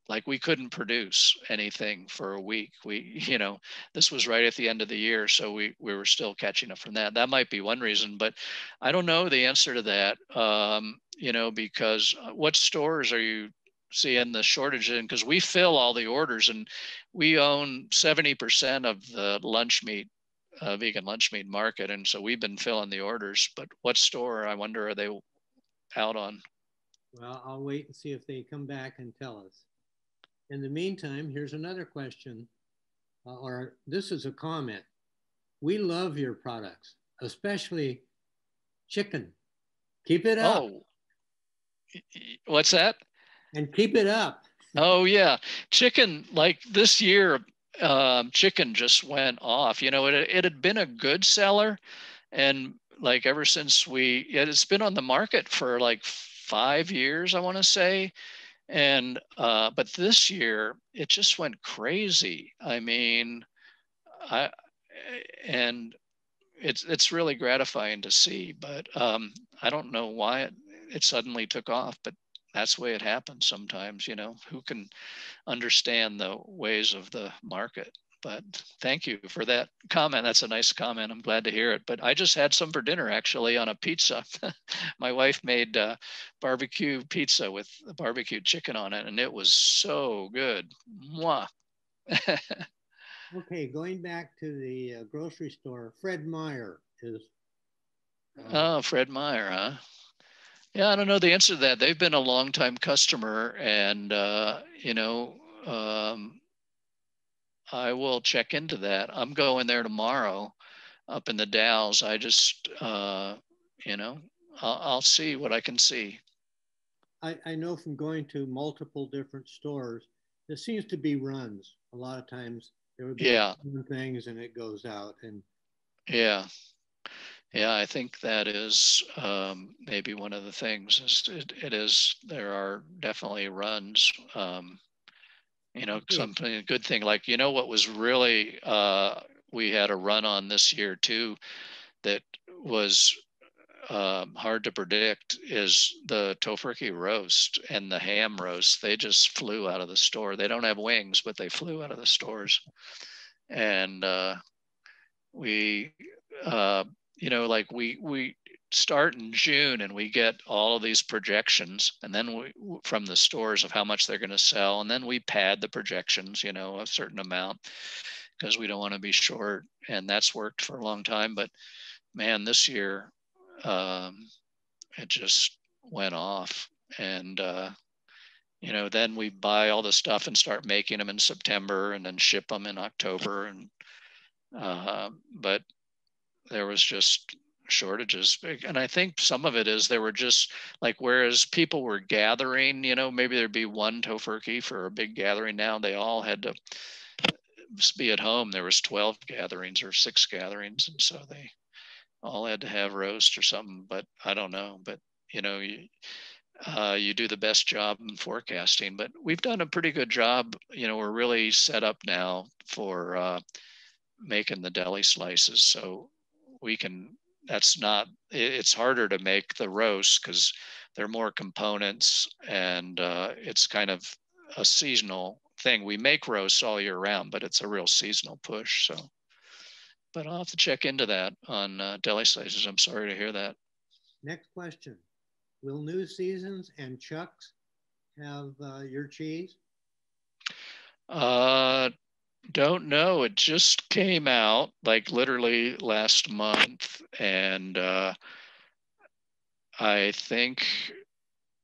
Like we couldn't produce anything for a week. We, you know, this was right at the end of the year, so we we were still catching up from that. That might be one reason, but I don't know the answer to that. Um, you know, because uh, what stores are you seeing the shortage in because we fill all the orders and we own 70% of the lunch meat uh, vegan lunch meat market and so we've been filling the orders but what store i wonder are they out on? Well i'll wait and see if they come back and tell us. In the meantime here's another question uh, or this is a comment. We love your products especially chicken. Keep it up. Oh. What's that? And keep it up. oh yeah, chicken like this year, um, chicken just went off. You know, it it had been a good seller, and like ever since we, it's been on the market for like five years, I want to say. And, uh, but this year it just went crazy. I mean, I, and it's, it's really gratifying to see, but um, I don't know why it, it suddenly took off, but that's the way it happens sometimes, you know, who can understand the ways of the market. But thank you for that comment. That's a nice comment. I'm glad to hear it. But I just had some for dinner actually on a pizza. My wife made uh, barbecue pizza with barbecue chicken on it, and it was so good. Mwah. okay, going back to the uh, grocery store, Fred Meyer is. Uh, oh, Fred Meyer, huh? Yeah, I don't know the answer to that. They've been a long time customer, and uh, you know, um, I will check into that. I'm going there tomorrow, up in the Dalles. I just, uh, you know, I'll, I'll, see what I can see. I, I know from going to multiple different stores, there seems to be runs. A lot of times there would be yeah. things, and it goes out, and yeah. Yeah, I think that is um, maybe one of the things. Is it, it is there are definitely runs. Um, you know, something a good thing like you know what was really uh, we had a run on this year too that was um, hard to predict is the Tofurky roast and the ham roast. They just flew out of the store. They don't have wings, but they flew out of the stores, and uh, we uh, you know, like we we start in June and we get all of these projections, and then we from the stores of how much they're going to sell, and then we pad the projections, you know, a certain amount because we don't want to be short, and that's worked for a long time. But man, this year um, it just went off, and uh, you know, then we buy all the stuff and start making them in September, and then ship them in October, and uh, but there was just shortages. And i think some of it is there were just like whereas people were gathering you know maybe there'd be one Tofurky for a big gathering now they all had to be at home. There was 12 gatherings or six gatherings and so they all had to have roast or something but i don't know but you know you uh, you do the best job in forecasting but we've done a pretty good job you know we're really set up now for uh, making the deli slices so we can that's not it's harder to make the roast because there are more components and uh, it's kind of a seasonal thing. We make roasts all year round but it's a real seasonal push so. But i'll have to check into that on uh, deli slices. I'm sorry to hear that. Next question. Will new seasons and chucks have uh, your cheese? Uh don't know. It just came out like literally last month, and uh, I think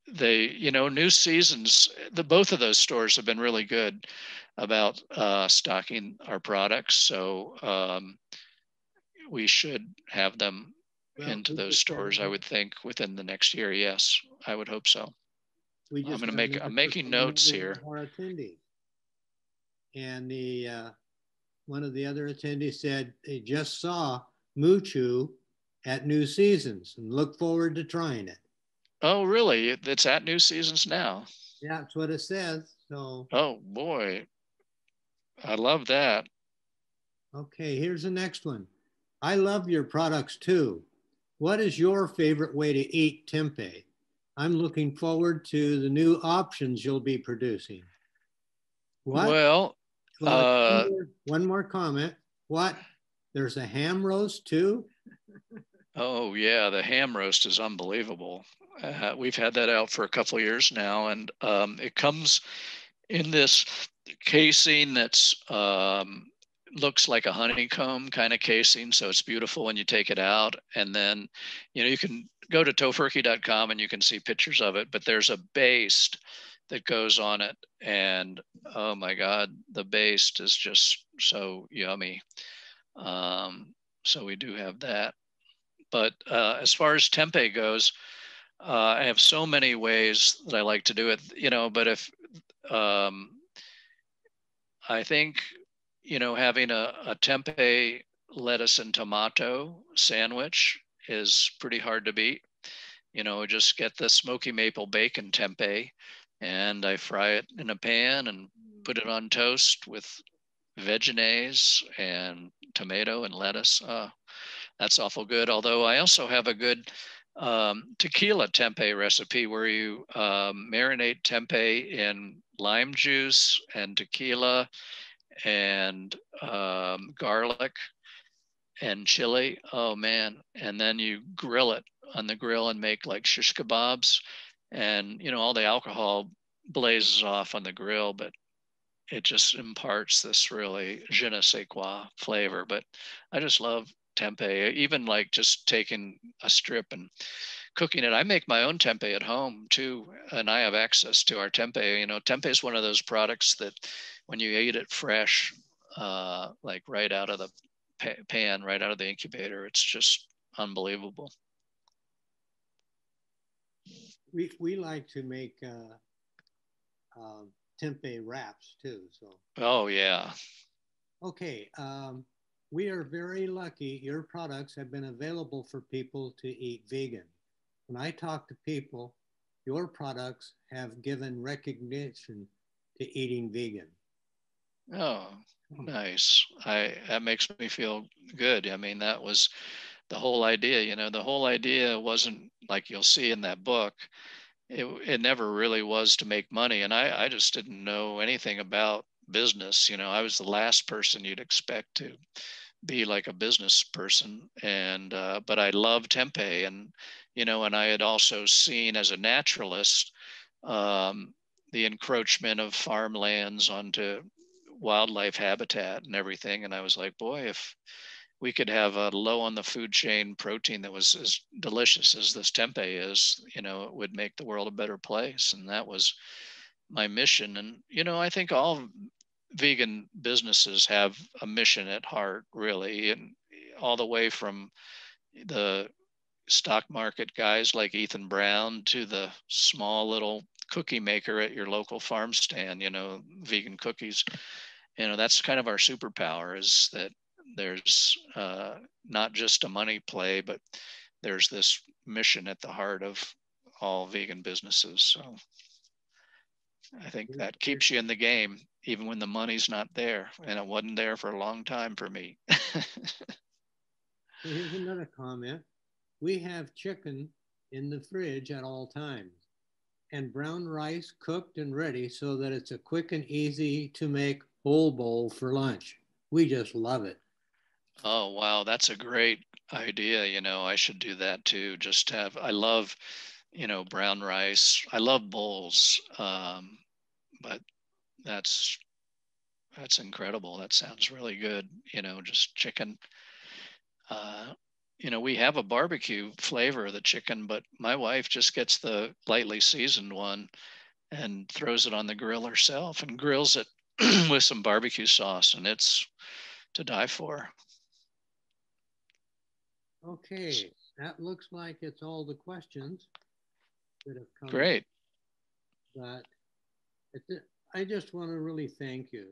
they, you know, new seasons. The both of those stores have been really good about uh, stocking our products, so um, we should have them well, into those stores. I would think within the next year. Yes, I would hope so. I'm going to make. I'm making notes here and the uh, one of the other attendees said they just saw Moocho at New Seasons and look forward to trying it. Oh, really? It's at New Seasons now. Yeah, that's what it says. So. Oh boy, I love that. Okay, here's the next one. I love your products too. What is your favorite way to eat tempeh? I'm looking forward to the new options you'll be producing. What? Well, uh, one, more, one more comment. What? There's a ham roast too? oh, yeah. The ham roast is unbelievable. Uh, we've had that out for a couple of years now, and um, it comes in this casing that's um, looks like a honeycomb kind of casing. So it's beautiful when you take it out. And then, you know, you can go to tofurky.com and you can see pictures of it, but there's a baste that goes on it. And oh my God, the baste is just so yummy. Um, so we do have that. But uh, as far as tempeh goes, uh, I have so many ways that I like to do it, you know, but if um, I think, you know, having a, a tempeh lettuce and tomato sandwich is pretty hard to beat. You know, just get the smoky maple bacon tempeh and I fry it in a pan and put it on toast with veggies and tomato and lettuce. Uh, that's awful good. Although I also have a good um, tequila tempeh recipe where you um, marinate tempeh in lime juice and tequila and um, garlic and chili. Oh man. And then you grill it on the grill and make like shish kebabs. And, you know, all the alcohol blazes off on the grill, but it just imparts this really je ne sais quoi flavor. But I just love tempeh, even like just taking a strip and cooking it. I make my own tempeh at home too, and I have access to our tempeh. You know, tempeh is one of those products that when you eat it fresh, uh, like right out of the pan, right out of the incubator, it's just unbelievable. We, we like to make uh, uh, tempeh wraps too. So. Oh yeah. Okay. Um, we are very lucky your products have been available for people to eat vegan. When I talk to people, your products have given recognition to eating vegan. Oh, nice. I that makes me feel good. I mean, that was the whole idea, you know, the whole idea wasn't like you'll see in that book. It, it never really was to make money. And I, I just didn't know anything about business. You know, I was the last person you'd expect to be like a business person and uh, but i love tempeh and you know and i had also seen as a naturalist um, the encroachment of farmlands onto wildlife habitat and everything and i was like boy if we could have a low on the food chain protein that was as delicious as this tempeh is you know it would make the world a better place. And that was my mission. And you know i think all vegan businesses have a mission at heart, really, and all the way from the stock market guys like Ethan Brown to the small little cookie maker at your local farm stand, you know, vegan cookies. You know, that's kind of our superpower is that there's uh, not just a money play, but there's this mission at the heart of all vegan businesses. So I think that keeps you in the game even when the money's not there. And it wasn't there for a long time for me. Here's another comment. We have Chick'n in the fridge at all times and brown rice cooked and ready so that it's a quick and easy to make whole bowl for lunch. We just love it. Oh, wow. That's a great idea. You know, I should do that too. Just have, I love, you know, brown rice. I love bowls. Um, but that's that's incredible. That sounds really good. You know, just Chick'n. Uh, you know, we have a barbecue flavor of the Chick'n, but my wife just gets the lightly seasoned one and throws it on the grill herself and grills it with some barbecue sauce, and it's to die for. Okay, that looks like it's all the questions that have come. Great. But I just want to really thank you.